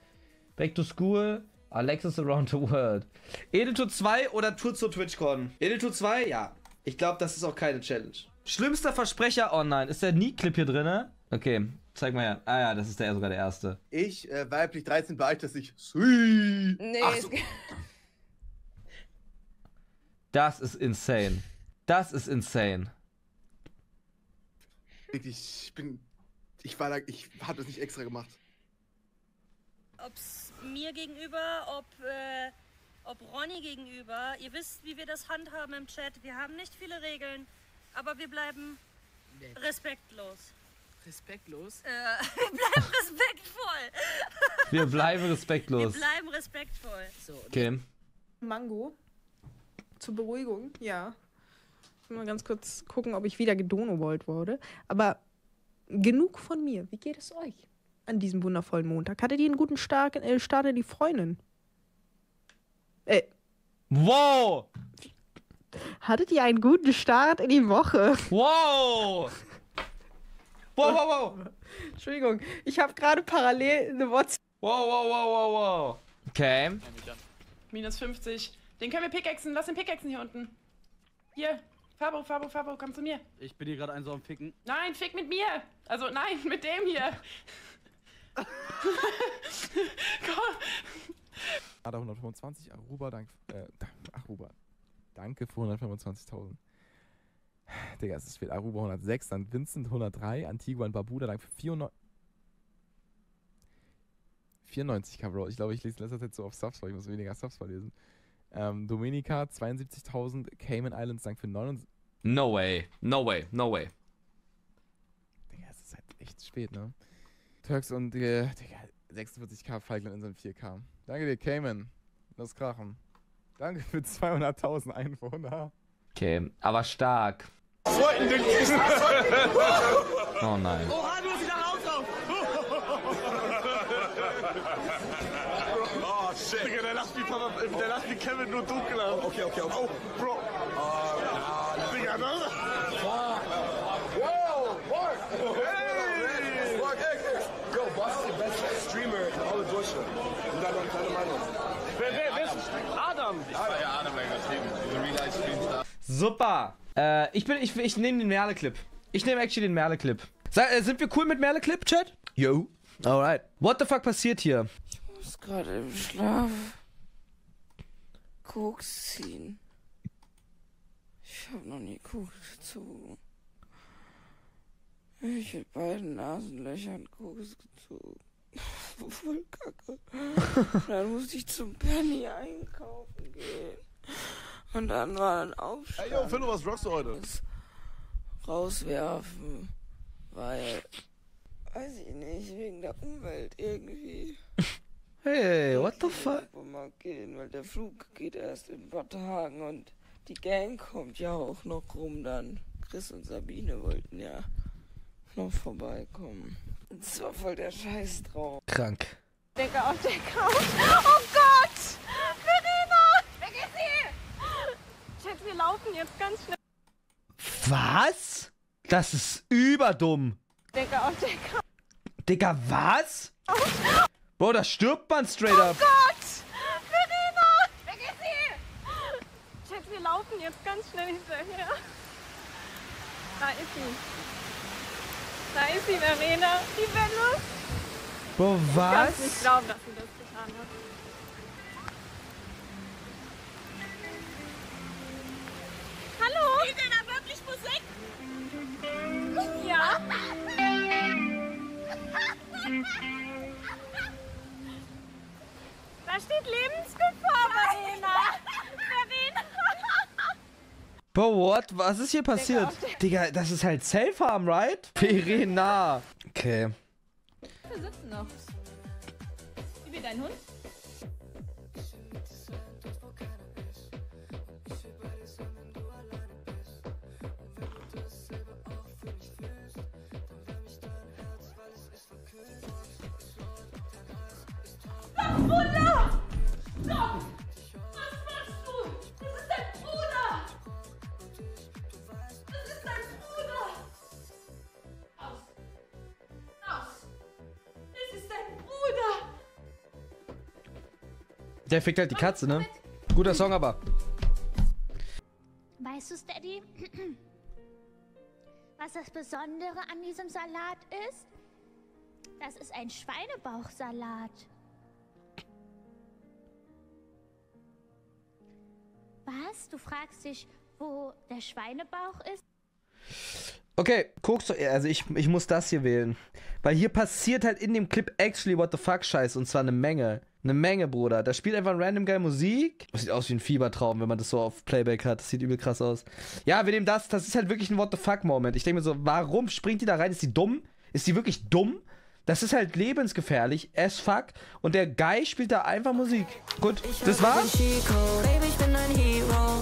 Back to School. Alexis Around the World. Edeltour 2 oder Tour zur TwitchCon? Edeltour 2, ja. Ich glaube, das ist auch keine Challenge. Schlimmster Versprecher online. Ist der Neat-Clip hier drin? Okay, zeig mal her. Ah ja, das ist der sogar der erste. Ich, äh, weiblich 13, beeilte sich. Sui. Nee, Ach es so. geht- Das ist insane. Das ist insane. Ich bin. Ich war da. Ich hab das nicht extra gemacht. Ob's mir gegenüber, ob, äh, ob Ronny gegenüber. Ihr wisst, wie wir das handhaben im Chat. Wir haben nicht viele Regeln, aber wir bleiben respektlos. Respektlos? Äh, *laughs* wir bleiben respektvoll. Wir bleiben Wir respektlos. bleiben respektvoll. So, Okay. Mango. Zur Beruhigung, ja. Ich will mal ganz kurz gucken, ob ich wieder gedonobolt wurde. Aber genug von mir. Wie geht es euch an diesem wundervollen Montag? Hattet ihr einen guten Start, äh, Start in die Freundin? Äh, Wow! hattet ihr einen guten Start in die Woche? Wow! Wow, wow, wow! *laughs* Entschuldigung, ich habe gerade parallel eine WhatsApp. Wow, wow, wow, wow, wow. Okay. Minus 50. Den können wir pickaxen. Lass den pickaxen hier unten. Hier. Fabo, Fabo, Fabo, komm zu mir. Ich bin hier gerade ein so am Ficken. Nein, fick mit mir. Also nein, mit dem hier. *laughs* komm. Ada 125, Aruba, danke. Äh, Aruba. Danke für 125.000. Digga, es ist viel. Aruba 106, dann Vincent 103, Antigua und Barbuda, danke für 94. 94k, Bro. Ich glaube, ich lese in letzter Zeit so auf Subs, weil ich muss weniger Subs verlesen. Ähm, Dominica 72.000, Cayman Islands, danke für 79. No way. No way. No way. Digga, es ist halt echt spät, ne? Turks und, äh, Digga, 46k, Falkland Inseln 4k. Danke dir, Cayman. Lass krachen. Danke für 200.000 Einwohner. Okay, aber stark. Oh nein. Oha, du hast wieder Haus auf! Oh shit. Digga, der lacht wie, Papa, der lacht wie Kevin nur dunkler. Okay, okay, okay. Oh, Bro. Oh, Digga, ne? Wow, Mark! Hey! Mark, ey, ey. Yo, was ist der beste Streamer in alle Deutschland? Und dann noch deine Meinung. Wer, wer, wer ist Adam? Ah, ja, Adam, übertrieben. Diese Real-Life-Streams. Super. Äh, ich bin, ich, ich nehme den Merle-Clip. Ich nehme actually den Merle-Clip. Äh, Sind wir cool mit Merle-Clip, Chat? Yo. Alright. What the fuck passiert hier? muss gerade im Schlaf Koks ziehen. Ich hab noch nie Koks gezogen. Ich mit beiden Nasenlöchern Koks gezogen. *laughs* Voll kacke. *laughs* dann musste ich zum Penny einkaufen gehen. Und dann war ein Aufstand. Ey, yo, Philo, was rockst du heute? Rauswerfen. Weil, weiß ich nicht, wegen der Umwelt irgendwie. *laughs* Hey, what the fuck? Mal gehen, weil der Flug geht erst in ein paar Tagen und die Gang kommt ja auch noch rum dann. Chris und Sabine wollten ja noch vorbeikommen. Das war voll der Scheiß drauf. Krank. Digga, auf Couch. Oh Gott! Verena! Weg ist sie! Chat, wir laufen jetzt ganz schnell. Was? Das ist überdumm. Digga, der Couch. Digga, was? Bro, da stirbt man straight up. Oh Gott! Verena! Weg ist sie! Chat, wir laufen jetzt ganz schnell hinterher. Da ist sie. Da ist sie, Verena. Die Venus. Bro, Ich was? kann's nicht glauben, dass sie das getan hat. Hallo? Spielt denn da wirklich Musik? Ja. Da steht Lebensgefahr, Verena. Verena. Bro, what? Was ist hier passiert? Digga, das ist halt Self-Harm, right? Verena. Okay. Wir sitzen noch. Wie wird dein Hund? Der fickt halt die Katze, ne? Guter Song aber. Weißt du, Steady, *clears throat* was das Besondere an diesem Salat ist? Das ist ein Schweinebauchsalat. Was? Du fragst dich, wo der Schweinebauch ist? Okay, guckst du, also ich, ich muss das hier wählen. Weil hier passiert halt in dem Clip actually what the fuck Scheiß und zwar eine Menge. Eine Menge, Bruder. Da spielt einfach random geil Musik. Das sieht aus wie ein Fiebertraum, wenn man das so auf Playback hat. Das sieht übel krass aus. Ja, wir nehmen das. Das ist halt wirklich ein what the fuck Moment. Ich denke mir so, warum springt die da rein? Ist die dumm? Ist die wirklich dumm? Das ist halt lebensgefährlich, as fuck. Und der Guy spielt da einfach Musik. Gut, das war's. Baby, ich bin ein Hero.